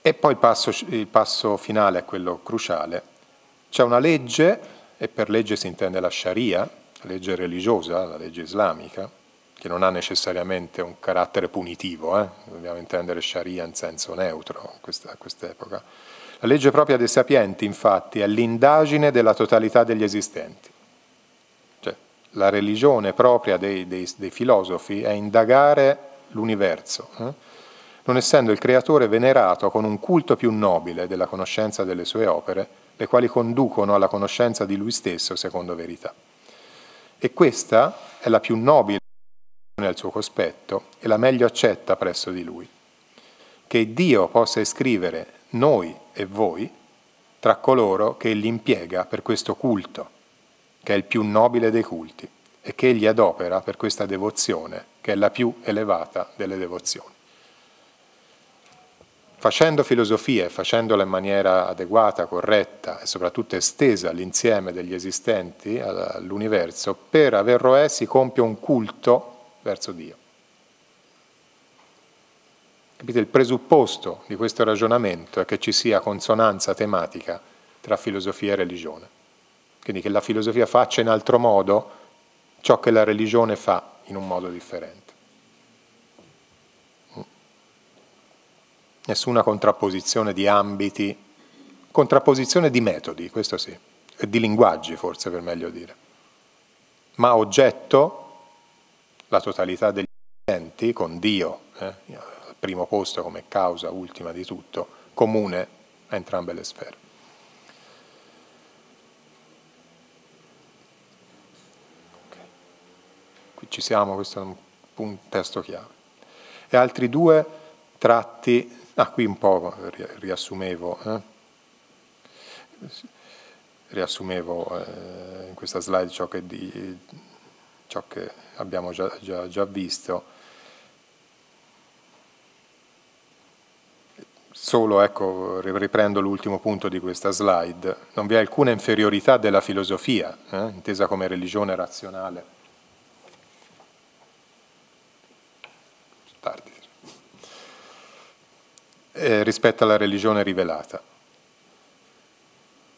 E poi il passo, il passo finale è quello cruciale. C'è una legge, e per legge si intende la Sharia, la legge religiosa, la legge islamica, che non ha necessariamente un carattere punitivo, eh? dobbiamo intendere Sharia in senso neutro a quest'epoca. La legge propria dei sapienti, infatti, è l'indagine della totalità degli esistenti. Cioè, la religione propria dei, dei, dei filosofi è indagare l'universo, eh? non essendo il creatore venerato con un culto più nobile della conoscenza delle sue opere, le quali conducono alla conoscenza di lui stesso secondo verità. E questa è la più nobile al suo cospetto e la meglio accetta presso di lui. Che Dio possa iscrivere noi e voi tra coloro che egli impiega per questo culto, che è il più nobile dei culti, e che egli adopera per questa devozione, che è la più elevata delle devozioni. Facendo filosofia facendola in maniera adeguata, corretta e soprattutto estesa all'insieme degli esistenti, all'universo, per averlo si compie un culto verso Dio. Capite? Il presupposto di questo ragionamento è che ci sia consonanza tematica tra filosofia e religione. Quindi che la filosofia faccia in altro modo ciò che la religione fa in un modo differente. Nessuna contrapposizione di ambiti, contrapposizione di metodi, questo sì, e di linguaggi forse per meglio dire, ma oggetto la totalità degli enti con Dio eh, al primo posto come causa ultima di tutto, comune a entrambe le sfere. Okay. Qui ci siamo, questo è un, un testo chiave. E altri due tratti, ah qui un po' riassumevo, eh? riassumevo eh, in questa slide ciò che, di, ciò che abbiamo già, già, già visto. Solo, ecco, riprendo l'ultimo punto di questa slide, non vi è alcuna inferiorità della filosofia, eh, intesa come religione razionale. Eh, rispetto alla religione rivelata.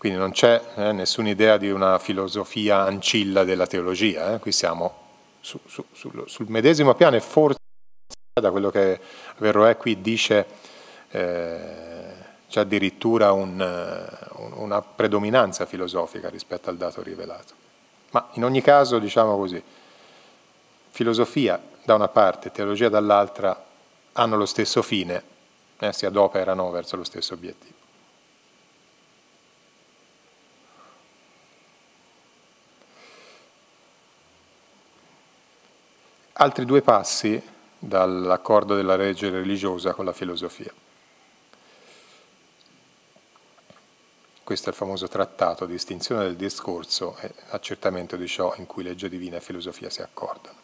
Quindi non c'è eh, nessuna idea di una filosofia ancilla della teologia, eh? qui siamo su, su, sul, sul, medesimo piano e forse da quello che Verroè qui dice eh, c'è addirittura un, un, una predominanza filosofica rispetto al dato rivelato. Ma in ogni caso, diciamo così, filosofia da una parte, teologia dall'altra hanno lo stesso fine, eh, si adoperano verso lo stesso obiettivo. Altri due passi dall'accordo della legge religiosa con la filosofia. Questo è il famoso trattato di distinzione del discorso e accertamento di ciò in cui legge divina e filosofia si accordano.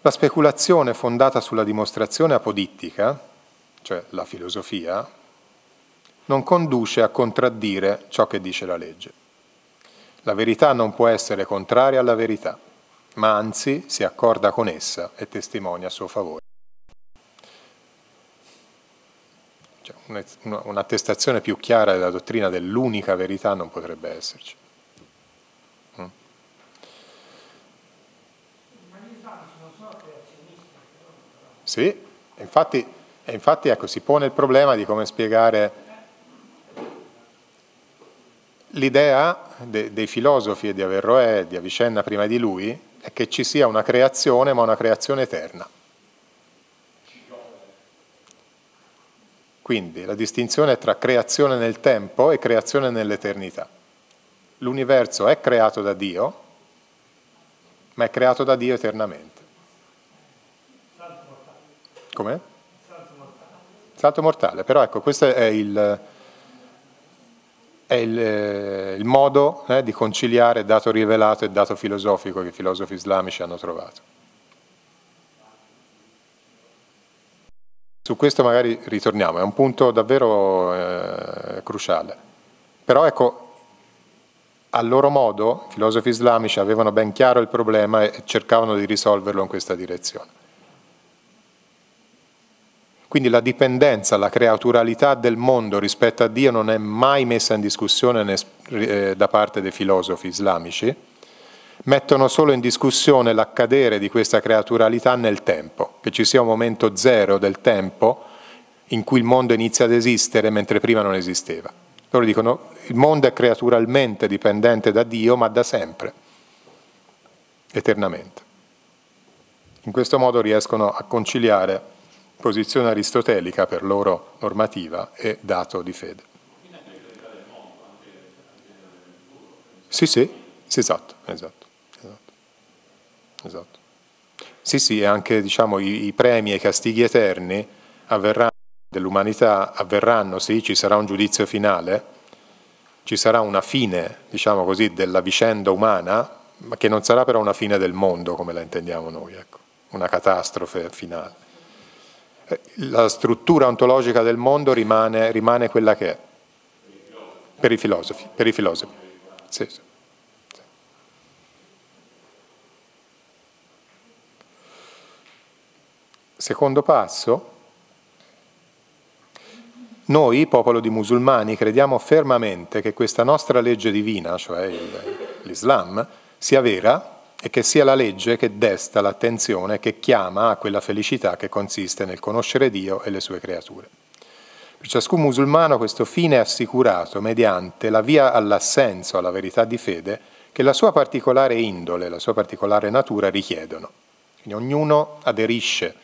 La speculazione fondata sulla dimostrazione apodittica, cioè la filosofia, non conduce a contraddire ciò che dice la legge. La verità non può essere contraria alla verità ma anzi si accorda con essa e testimonia a suo favore. Cioè, un'attestazione più chiara della dottrina dell'unica verità non potrebbe esserci. Mm. Sì, infatti, infatti ecco, si pone il problema di come spiegare l'idea de, dei filosofi e di Averroè di Avicenna prima di lui è che ci sia una creazione, ma una creazione eterna. Quindi la distinzione è tra creazione nel tempo e creazione nell'eternità. L'universo è creato da Dio, ma è creato da Dio eternamente. Com'è? Salto mortale, però ecco, questo è il, è il, eh, il modo eh, di conciliare dato rivelato e dato filosofico che i filosofi islamici hanno trovato. Su questo magari ritorniamo, è un punto davvero eh, cruciale. Però ecco, a loro modo, i filosofi islamici avevano ben chiaro il problema e cercavano di risolverlo in questa direzione. Quindi la dipendenza, la creaturalità del mondo rispetto a Dio non è mai messa in discussione eh, da parte dei filosofi islamici, mettono solo in discussione l'accadere di questa creaturalità nel tempo, che ci sia un momento zero del tempo in cui il mondo inizia ad esistere mentre prima non esisteva. Loro dicono il mondo è creaturalmente dipendente da Dio, ma da sempre, eternamente. In questo modo riescono a conciliare posizione aristotelica per loro normativa e dato di fede. Sì, sì, sì esatto, esatto, esatto, esatto. Sì, sì, e anche diciamo, i, i premi e i castighi eterni avverranno dell'umanità, avverranno, sì, ci sarà un giudizio finale, ci sarà una fine, diciamo così, della vicenda umana, ma che non sarà però una fine del mondo come la intendiamo noi, ecco, una catastrofe finale la struttura ontologica del mondo rimane, rimane quella che è. Per i filosofi. Per i filosofi. Sì, sì. Secondo passo, noi, popolo di musulmani, crediamo fermamente che questa nostra legge divina, cioè l'Islam, sia vera e che sia la legge che desta l'attenzione, che chiama a quella felicità che consiste nel conoscere Dio e le sue creature. Per ciascun musulmano questo fine è assicurato mediante la via all'assenso, alla verità di fede, che la sua particolare indole, la sua particolare natura richiedono. Quindi ognuno aderisce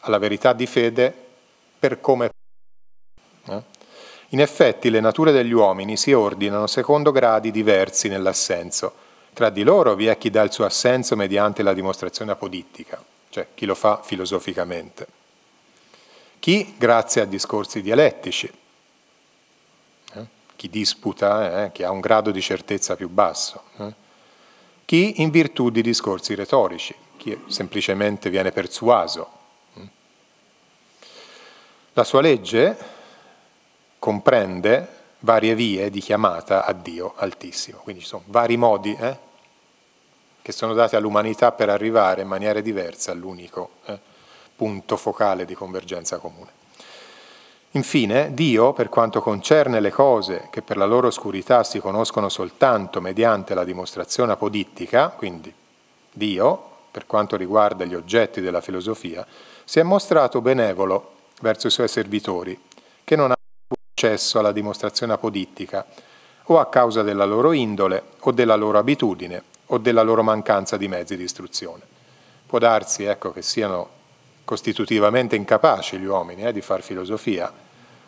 alla verità di fede per come eh? In effetti le nature degli uomini si ordinano secondo gradi diversi nell'assenso, tra di loro vi è chi dà il suo assenso mediante la dimostrazione apodittica, cioè chi lo fa filosoficamente. Chi grazie a discorsi dialettici, eh? chi disputa, eh? chi ha un grado di certezza più basso, eh? chi in virtù di discorsi retorici, chi semplicemente viene persuaso. Eh. La sua legge comprende varie vie di chiamata a Dio Altissimo, quindi ci sono vari modi eh, che sono date all'umanità per arrivare in maniera diversa all'unico eh, punto focale di convergenza comune. Infine, Dio, per quanto concerne le cose che per la loro oscurità si conoscono soltanto mediante la dimostrazione apodittica, quindi Dio, per quanto riguarda gli oggetti della filosofia, si è mostrato benevolo verso i suoi servitori, che non hanno accesso alla dimostrazione apodittica, o a causa della loro indole o della loro abitudine, o della loro mancanza di mezzi di istruzione. Può darsi ecco, che siano costitutivamente incapaci gli uomini eh, di far filosofia,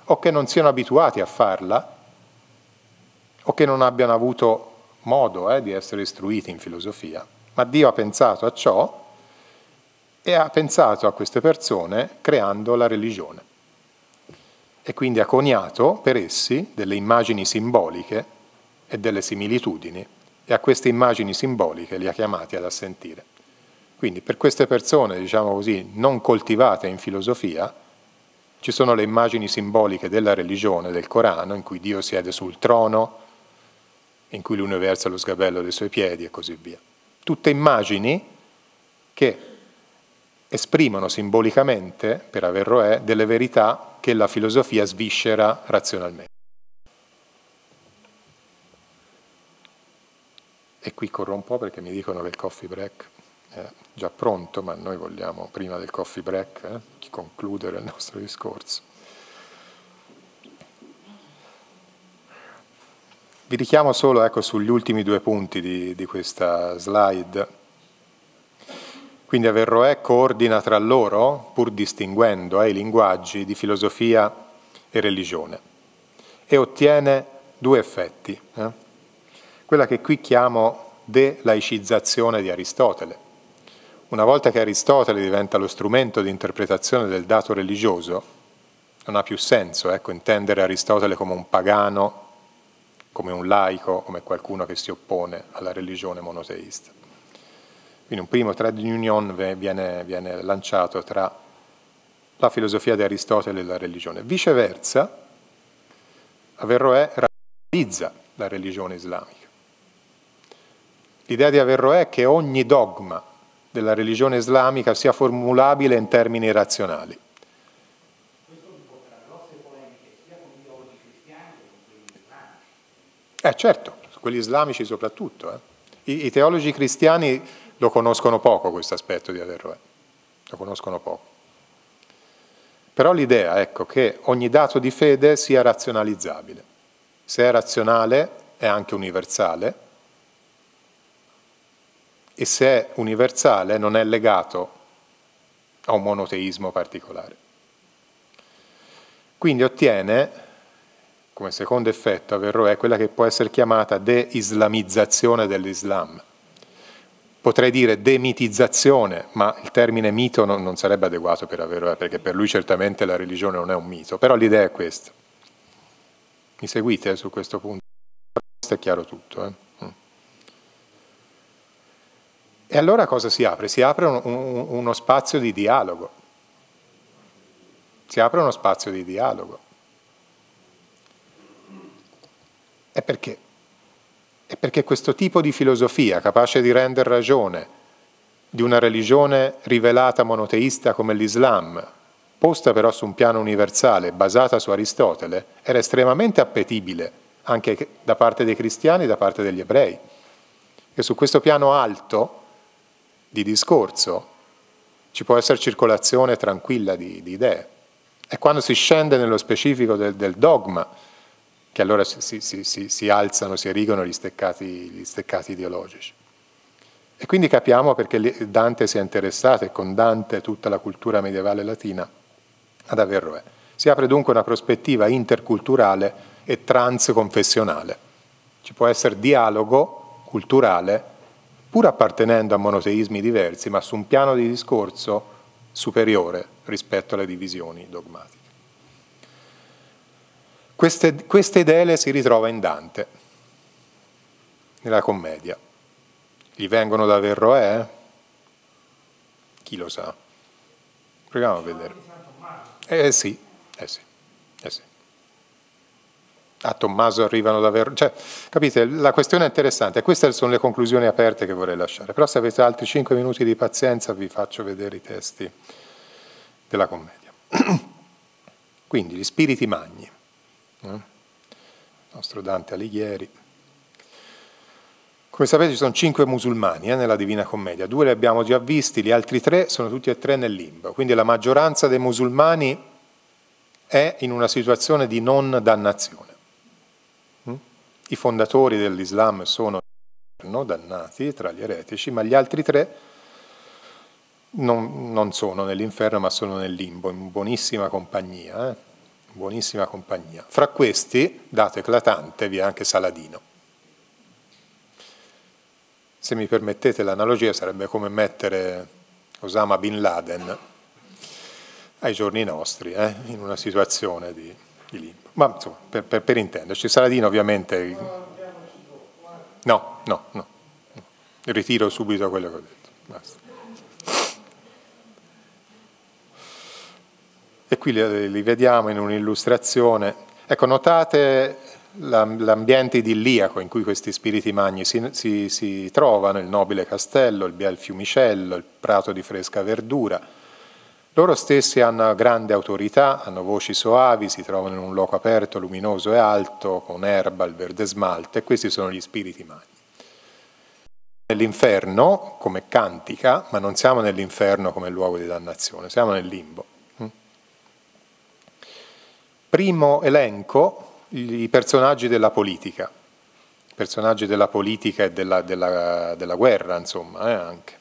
o che non siano abituati a farla, o che non abbiano avuto modo eh, di essere istruiti in filosofia. Ma Dio ha pensato a ciò e ha pensato a queste persone creando la religione. E quindi ha coniato per essi delle immagini simboliche e delle similitudini e a queste immagini simboliche li ha chiamati ad assentire. Quindi per queste persone, diciamo così, non coltivate in filosofia, ci sono le immagini simboliche della religione, del Corano, in cui Dio siede sul trono, in cui l'universo è lo sgabello dei suoi piedi e così via. Tutte immagini che esprimono simbolicamente, per Averroè, delle verità che la filosofia sviscera razionalmente. E qui corro un po' perché mi dicono che il coffee break è già pronto, ma noi vogliamo prima del coffee break eh, concludere il nostro discorso. Vi richiamo solo ecco, sugli ultimi due punti di, di questa slide. Quindi Averroè coordina tra loro, pur distinguendo eh, i linguaggi di filosofia e religione, e ottiene due effetti. Eh? Quella che qui chiamo de-laicizzazione di Aristotele. Una volta che Aristotele diventa lo strumento di interpretazione del dato religioso, non ha più senso ecco, intendere Aristotele come un pagano, come un laico, come qualcuno che si oppone alla religione monoteista. Quindi un primo trade union viene, viene lanciato tra la filosofia di Aristotele e la religione. Viceversa, Averroè radicalizza la religione islamica. L'idea di Averroè è che ogni dogma della religione islamica sia formulabile in termini razionali. Eh certo, quelli islamici soprattutto. Eh. I, I, teologi cristiani lo conoscono poco questo aspetto di Averroè, lo conoscono poco. Però l'idea, ecco, che ogni dato di fede sia razionalizzabile. Se è razionale è anche universale e se è universale non è legato a un monoteismo particolare. Quindi ottiene come secondo effetto Averroè quella che può essere chiamata de-islamizzazione dell'Islam. Potrei dire demitizzazione, ma il termine mito non, non sarebbe adeguato per Averroè, perché per lui certamente la religione non è un mito, però l'idea è questa. Mi seguite su questo punto? Questo è chiaro tutto. Eh? Mm. E allora cosa si apre? Si apre un, un, uno spazio di dialogo. Si apre uno spazio di dialogo. è perché? È perché questo tipo di filosofia, capace di rendere ragione di una religione rivelata monoteista come l'Islam, posta però su un piano universale, basata su Aristotele, era estremamente appetibile anche da parte dei cristiani e da parte degli ebrei. E su questo piano alto di discorso ci può essere circolazione tranquilla di, di idee. E quando si scende nello specifico del, del dogma, che allora si, si, si, si alzano, si erigono gli steccati, gli steccati ideologici. E quindi capiamo perché Dante si è interessato, e con Dante tutta la cultura medievale latina, ad Averroè. Si apre dunque una prospettiva interculturale e transconfessionale. Ci può essere dialogo culturale, pur appartenendo a monoteismi diversi, ma su un piano di discorso superiore rispetto alle divisioni dogmatiche. Queste, queste idee si ritrova in Dante, nella commedia. Gli vengono da Verroè? Chi lo sa? Proviamo a vedere. Eh sì, eh sì, eh sì. A Tommaso arrivano da Verroè. Cioè, capite, la questione è interessante. Queste sono le conclusioni aperte che vorrei lasciare. Però se avete altri 5 minuti di pazienza vi faccio vedere i testi della commedia. Quindi gli spiriti magni. Eh? Il nostro Dante Alighieri. Come sapete ci sono cinque musulmani eh, nella Divina Commedia, due li abbiamo già visti, gli altri tre sono tutti e tre nel limbo, quindi la maggioranza dei musulmani è in una situazione di non dannazione. Mm? I fondatori dell'Islam sono dannati tra gli eretici, ma gli altri tre non, non sono nell'inferno ma sono nel limbo, in buonissima compagnia. Eh? Buonissima compagnia. Fra questi, dato eclatante, vi è anche Saladino. Se mi permettete l'analogia sarebbe come mettere Osama Bin Laden ai giorni nostri, eh, in una situazione di, di limbo. Ma insomma, per, per, per intenderci, Saladino ovviamente... No, no, no. Ritiro subito quello che ho detto. Basta. E qui li, li vediamo in un'illustrazione. Ecco, notate l'ambiente idilliaco in cui questi spiriti magni si, si, si, trovano, il nobile castello, il bel fiumicello, il prato di fresca verdura. Loro stessi hanno grande autorità, hanno voci soavi, si trovano in un luogo aperto, luminoso e alto, con erba, il verde smalte, e questi sono gli spiriti magni. Nell'inferno come cantica, ma non siamo nell'inferno come luogo di dannazione, siamo nel limbo. Primo elenco, i personaggi della politica, personaggi della politica e della, della, della guerra, insomma, eh, anche.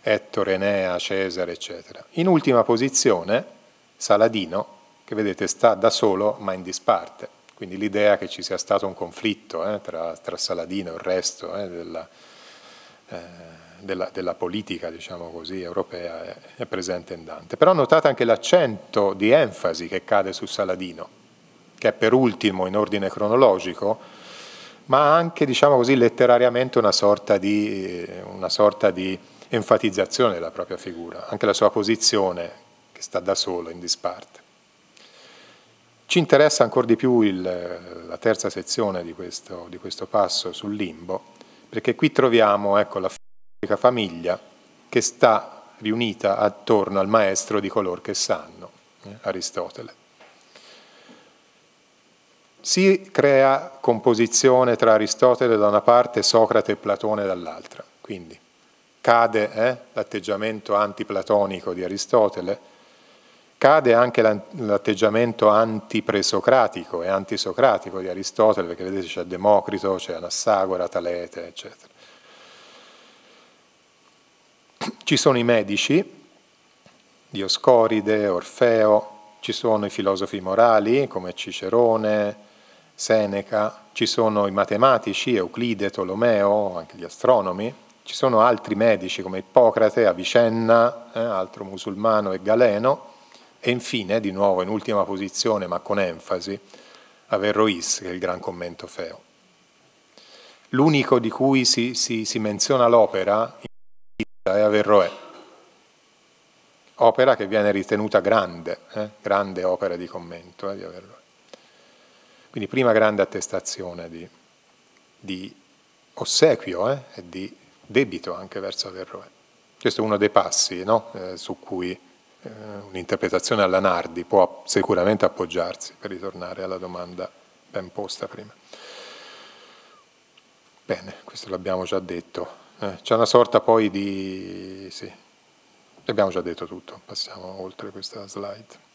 Ettore, Enea, Cesare, eccetera. In ultima posizione, Saladino, che vedete sta da solo ma in disparte, quindi l'idea che ci sia stato un conflitto eh, tra, tra, Saladino e il resto eh, della, eh, della, della, politica, diciamo così, europea è, è, presente in Dante. Però notate anche l'accento di enfasi che cade su Saladino, che è per ultimo in ordine cronologico, ma anche, diciamo così, letterariamente una sorta di, una sorta di enfatizzazione della propria figura, anche la sua posizione che sta da solo, in disparte. Ci interessa ancora di più il, la terza sezione di questo, di questo passo sul limbo, perché qui troviamo ecco, la famiglia che sta riunita attorno al maestro di coloro che sanno, eh, Aristotele. Si crea composizione tra Aristotele da una parte e Socrate e Platone dall'altra, quindi cade eh, l'atteggiamento antiplatonico di Aristotele, cade anche l'atteggiamento antipresocratico e antisocratico di Aristotele, perché vedete c'è Democrito, c'è Anassagora, Talete, eccetera. Ci sono i medici, Dioscoride, Orfeo, ci sono i filosofi morali come Cicerone, Seneca, ci sono i matematici, Euclide, Tolomeo, anche gli astronomi, ci sono altri medici come Ippocrate, Avicenna, eh, altro musulmano e Galeno, e infine, di nuovo in ultima posizione ma con enfasi, Averrois, che è il gran commento feo. L'unico di cui si, si, si menziona l'opera è Averroè, opera che viene ritenuta grande, eh? grande opera di commento eh, di Averroè. Quindi prima grande attestazione di, di ossequio eh? e di debito anche verso Averroè. Questo è uno dei passi no? Eh, su cui eh, un'interpretazione alla Nardi può sicuramente appoggiarsi per ritornare alla domanda ben posta prima. Bene, questo l'abbiamo già detto. Eh, c'è una sorta poi di... sì, abbiamo già detto tutto, passiamo oltre questa slide.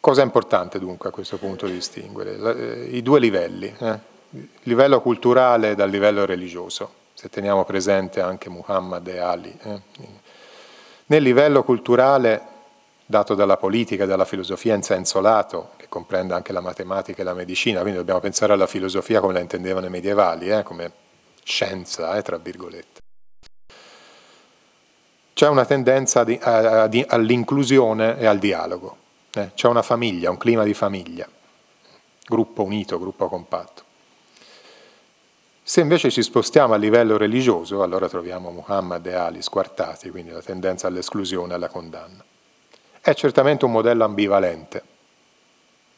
Cosa è importante dunque a questo punto di distinguere? La, eh, I due livelli, eh. il livello culturale dal livello religioso, se teniamo presente anche Muhammad e Ali. Eh. Nel livello culturale dato dalla politica e dalla filosofia in senso lato, che comprende anche la matematica e la medicina, quindi dobbiamo pensare alla filosofia come la intendevano i medievali, eh, come scienza, eh, tra virgolette. C'è una tendenza all'inclusione e al dialogo, eh, c'è una famiglia, un clima di famiglia, gruppo unito, gruppo compatto. Se invece ci spostiamo a livello religioso, allora troviamo Muhammad e Ali squartati, quindi la tendenza all'esclusione e alla condanna è certamente un modello ambivalente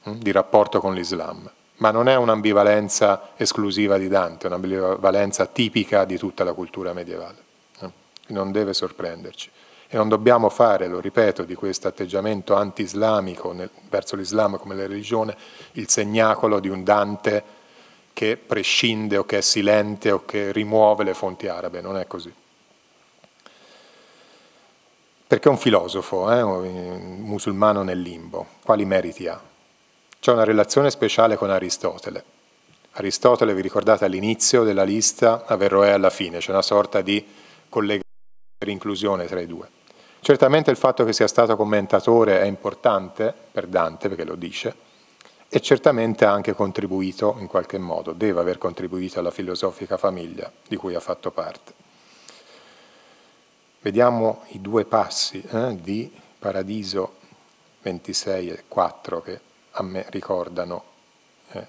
di rapporto con l'Islam, ma non è un'ambivalenza esclusiva di Dante, è un'ambivalenza tipica di tutta la cultura medievale. Hm. Non deve sorprenderci. E non dobbiamo fare, lo ripeto, di questo atteggiamento anti-islamico verso l'Islam come la religione il segnacolo di un Dante che prescinde o che è silente o che rimuove le fonti arabe, non è così perché un filosofo, eh, un musulmano nel limbo, quali meriti ha? C'è una relazione speciale con Aristotele. Aristotele, vi ricordate all'inizio della lista, Averroè alla fine, c'è una sorta di collegamento per inclusione tra i due. Certamente il fatto che sia stato commentatore è importante per Dante, perché lo dice, e certamente ha anche contribuito in qualche modo, deve aver contribuito alla filosofica famiglia di cui ha fatto parte. Vediamo i due passi eh, di Paradiso 26 e 4 che a me ricordano eh,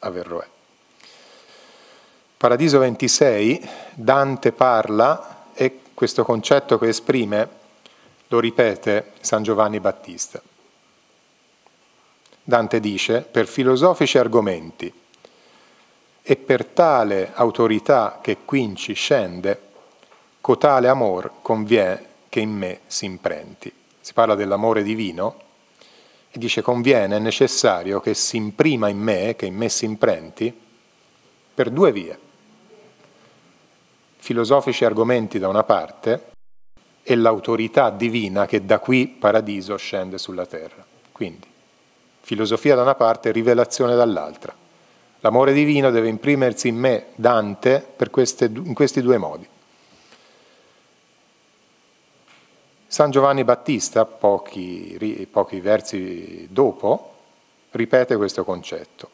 Averroè. Paradiso 26, Dante parla e questo concetto che esprime lo ripete San Giovanni Battista. Dante dice, per filosofici argomenti e per tale autorità che quinci scende, cotale amor conviene che in me si imprenti. Si parla dell'amore divino dice conviene, è necessario che si imprima in me, che in me si imprenti, per due vie. Filosofici argomenti da una parte e l'autorità divina che da qui paradiso scende sulla terra. Quindi, filosofia da una parte, rivelazione dall'altra. L'amore divino deve imprimersi in me, Dante, queste, in questi due modi. San Giovanni Battista, pochi, pochi versi dopo, ripete questo concetto.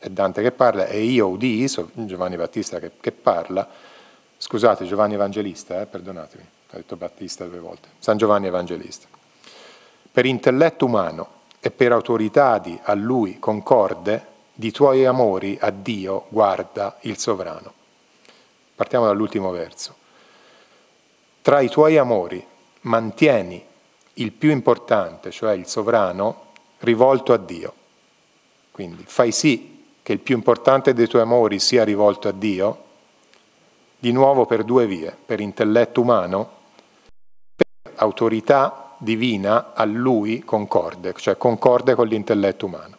È Dante che parla, e io udii, Giovanni Battista che, che parla, scusate Giovanni Evangelista, eh, perdonatemi, ho detto Battista due volte, San Giovanni Evangelista. Per intelletto umano e per autorità di a lui concorde, di tuoi amori a Dio guarda il sovrano. Partiamo dall'ultimo verso. Tra i tuoi amori mantieni il più importante, cioè il sovrano, rivolto a Dio. Quindi fai sì che il più importante dei tuoi amori sia rivolto a Dio, di nuovo per due vie, per intelletto umano, per autorità divina a lui concorde, cioè concorde con l'intelletto umano.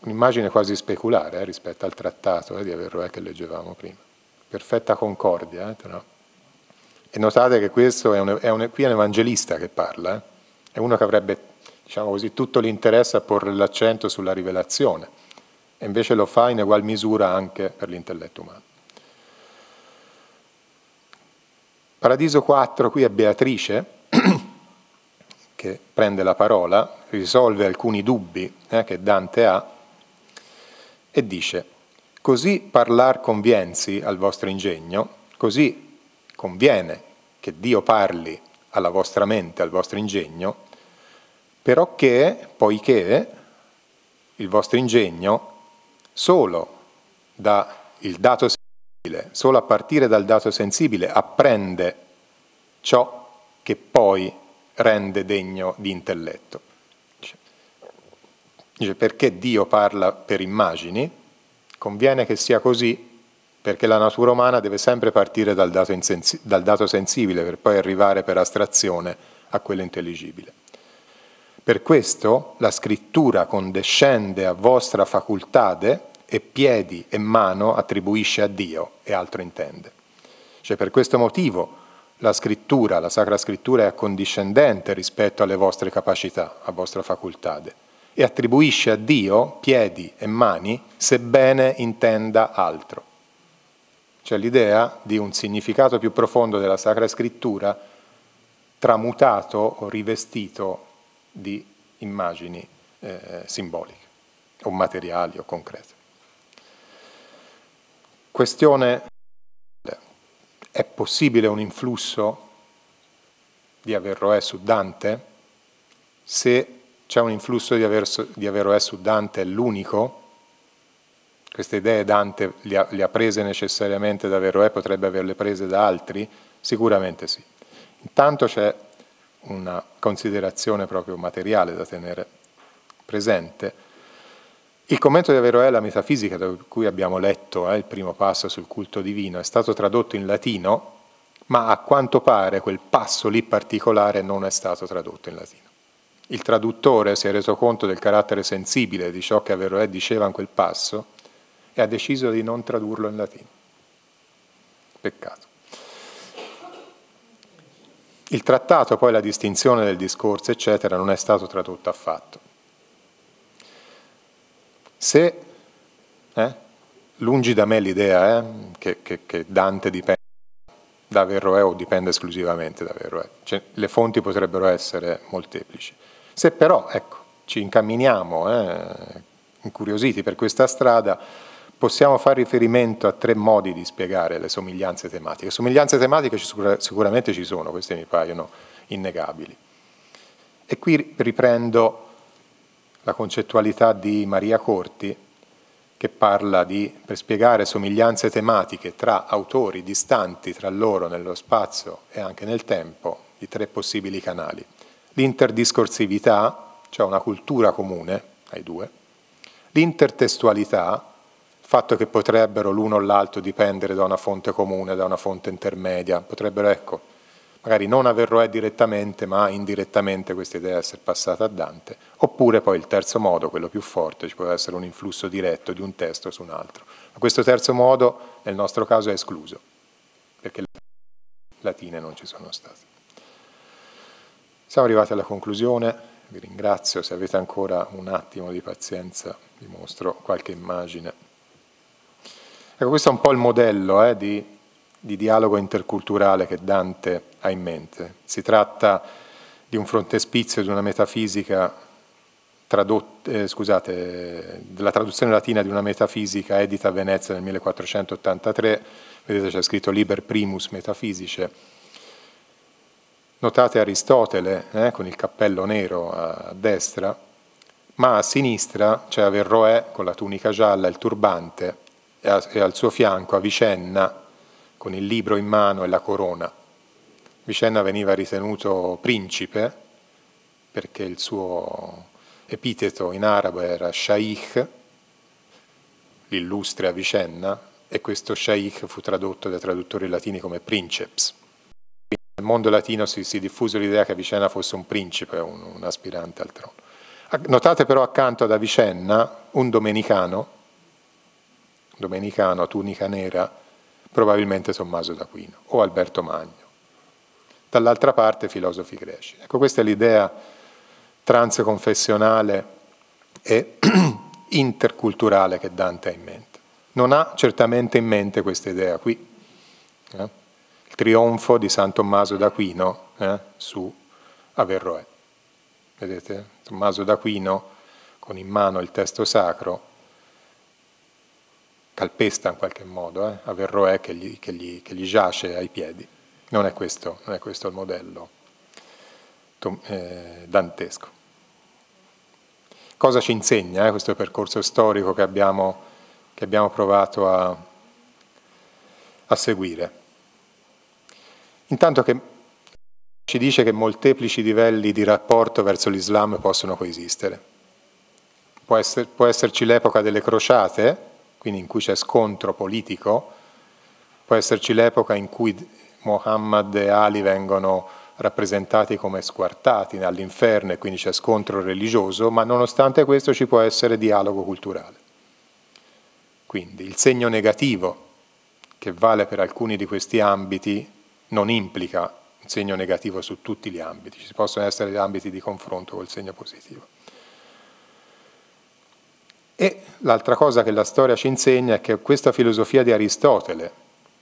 Un'immagine quasi speculare eh, rispetto al trattato eh, di Averroè che leggevamo prima. Perfetta concordia. Eh, però. E notate che questo è un, è un, qui è un evangelista che parla, eh. è uno che avrebbe diciamo così, tutto l'interesse a porre l'accento sulla rivelazione, e invece lo fa in egual misura anche per l'intelletto umano. Paradiso 4, qui è Beatrice, che prende la parola, risolve alcuni dubbi eh, che Dante ha e dice, così parlar conviensi al vostro ingegno, così conviene che Dio parli alla vostra mente, al vostro ingegno, però che, poiché il vostro ingegno solo da il dato sensibile, solo a partire dal dato sensibile apprende ciò che poi rende degno di intelletto. Dice perché Dio parla per immagini? Conviene che sia così perché la natura umana deve sempre partire dal dato, dal dato sensibile per poi arrivare per astrazione a quello intelligibile. Per questo la scrittura condescende a vostra facultade e piedi e mano attribuisce a Dio e altro intende. Cioè per questo motivo la scrittura, la Sacra Scrittura è accondiscendente rispetto alle vostre capacità, a vostra facultade e attribuisce a Dio piedi e mani sebbene intenda altro. C'è l'idea di un significato più profondo della Sacra Scrittura tramutato o rivestito di immagini eh, simboliche o materiali o concrete. Questione, è possibile un influsso di Averroè su Dante? Se c'è un influsso di, Aver, di Averroè su Dante, è l'unico? Queste idee Dante le ha, le ha prese necessariamente da Averroè, potrebbe averle prese da altri? Sicuramente sì. Intanto c'è una considerazione proprio materiale da tenere presente. Il commento di Averroè alla metafisica, da cui abbiamo letto eh, il primo passo sul culto divino, è stato tradotto in latino, ma a quanto pare quel passo lì particolare non è stato tradotto in latino il traduttore si è reso conto del carattere sensibile di ciò che Averroè diceva in quel passo e ha deciso di non tradurlo in latino. Peccato. Il trattato, poi la distinzione del discorso, eccetera, non è stato tradotto affatto. Se, eh, lungi da me l'idea eh, che, che, che, Dante dipende da Averroè o dipende esclusivamente da Averroè, cioè, le fonti potrebbero essere molteplici. Se però ecco, ci incamminiamo, eh, incuriositi per questa strada, possiamo fare riferimento a tre modi di spiegare le somiglianze tematiche. Somiglianze tematiche sicuramente ci sono, queste mi paiono innegabili. E qui riprendo la concettualità di Maria Corti, che parla di, per spiegare somiglianze tematiche tra autori distanti tra loro nello spazio e anche nel tempo, di tre possibili canali l'interdiscorsività, cioè una cultura comune ai due, L'intertestualità, il fatto che potrebbero l'uno o l'altro dipendere da una fonte comune, da una fonte intermedia, potrebbero, ecco, magari non averlo è direttamente, ma indirettamente questa idea essere passata a Dante, oppure poi il terzo modo, quello più forte, ci può essere un influsso diretto di un testo su un altro. Ma questo terzo modo nel nostro caso è escluso, perché le latine non ci sono state. Siamo arrivati alla conclusione, vi ringrazio, se avete ancora un attimo di pazienza vi mostro qualche immagine. Ecco, questo è un po' il modello eh, di di dialogo interculturale che Dante ha in mente. Si tratta di un frontespizio di una metafisica tradotta, eh, scusate, della traduzione latina di una metafisica edita a Venezia nel 1483, vedete c'è scritto Liber Primus Metafisice. Notate Aristotele eh, con il cappello nero a destra, ma a sinistra c'è Averroè con la tunica gialla il turbante e, a, e al suo fianco Avicenna con il libro in mano e la corona. Vicenna veniva ritenuto principe perché il suo epiteto in arabo era Shaykh, l'illustre Avicenna, e questo Shaykh fu tradotto dai traduttori latini come princeps. Nel mondo latino si, si diffuse l'idea che Avicenna fosse un principe, un, un aspirante al trono. Notate però accanto ad Avicenna un domenicano, domenicano a tunica nera, probabilmente Tommaso d'Aquino o Alberto Magno. Dall'altra parte filosofi greci. Ecco, questa è l'idea transconfessionale e interculturale che Dante ha in mente. Non ha certamente in mente questa idea qui, eh? Trionfo di San Tommaso d'Aquino eh? su Averroè. Vedete? Tommaso d'Aquino con in mano il testo sacro calpesta in qualche modo, eh, Averroè che gli, che, gli, che gli, giace ai piedi. Non è questo, non è questo il modello eh, dantesco. Cosa ci insegna eh, questo percorso storico che abbiamo, che abbiamo provato a, a seguire? Intanto che ci dice che molteplici livelli di rapporto verso l'Islam possono coesistere. Può, essere, può esserci l'epoca delle crociate, quindi in cui c'è scontro politico, può esserci l'epoca in cui Muhammad e Ali vengono rappresentati come squartati all'inferno e quindi c'è scontro religioso, ma nonostante questo ci può essere dialogo culturale. Quindi il segno negativo che vale per alcuni di questi ambiti non implica un segno negativo su tutti gli ambiti, ci possono essere ambiti di confronto col segno positivo. E l'altra cosa che la storia ci insegna è che questa filosofia di Aristotele,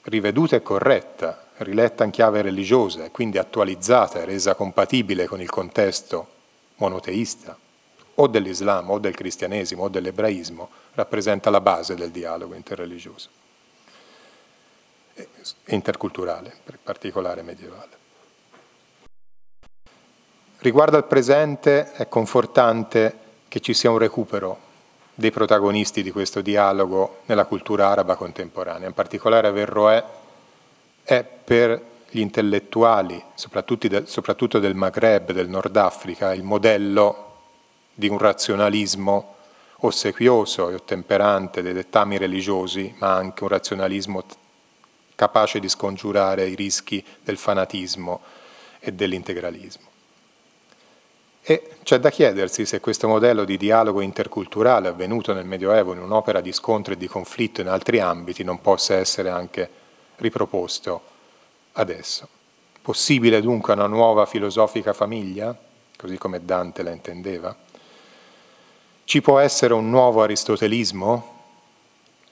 riveduta e corretta, riletta in chiave religiosa e quindi attualizzata e resa compatibile con il contesto monoteista, o dell'Islam, o del cristianesimo, o dell'ebraismo, rappresenta la base del dialogo interreligioso interculturale, in particolare medievale. Riguardo al presente è confortante che ci sia un recupero dei protagonisti di questo dialogo nella cultura araba contemporanea. In particolare Averroè è per gli intellettuali, soprattutto del Maghreb, del Nord Africa, il modello di un razionalismo ossequioso e ottemperante dei dettami religiosi, ma anche un razionalismo capace di scongiurare i rischi del fanatismo e dell'integralismo. E c'è da chiedersi se questo modello di dialogo interculturale avvenuto nel Medioevo in un'opera di scontro e di conflitto in altri ambiti non possa essere anche riproposto adesso. Possibile dunque una nuova filosofica famiglia, così come Dante la intendeva? Ci può essere un nuovo aristotelismo,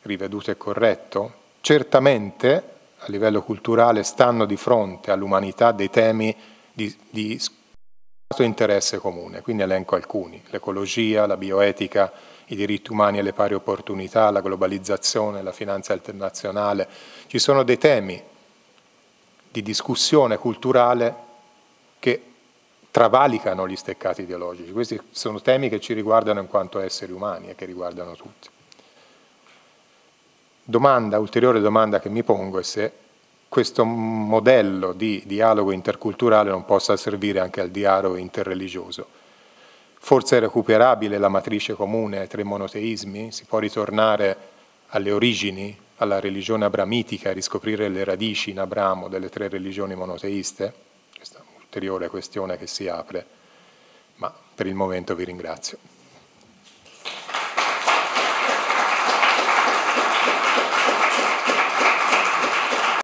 riveduto e corretto? Certamente a livello culturale stanno di fronte all'umanità dei temi di, di interesse comune, quindi elenco alcuni, l'ecologia, la bioetica, i diritti umani e le pari opportunità, la globalizzazione, la finanza internazionale. Ci sono dei temi di discussione culturale che travalicano gli steccati ideologici. Questi sono temi che ci riguardano in quanto esseri umani e che riguardano tutti. Domanda, ulteriore domanda che mi pongo è se questo modello di dialogo interculturale non possa servire anche al dialogo interreligioso. Forse è recuperabile la matrice comune ai tre monoteismi? Si può ritornare alle origini, alla religione abramitica riscoprire le radici in Abramo delle tre religioni monoteiste? Questa è un'ulteriore questione che si apre, ma per il momento vi ringrazio.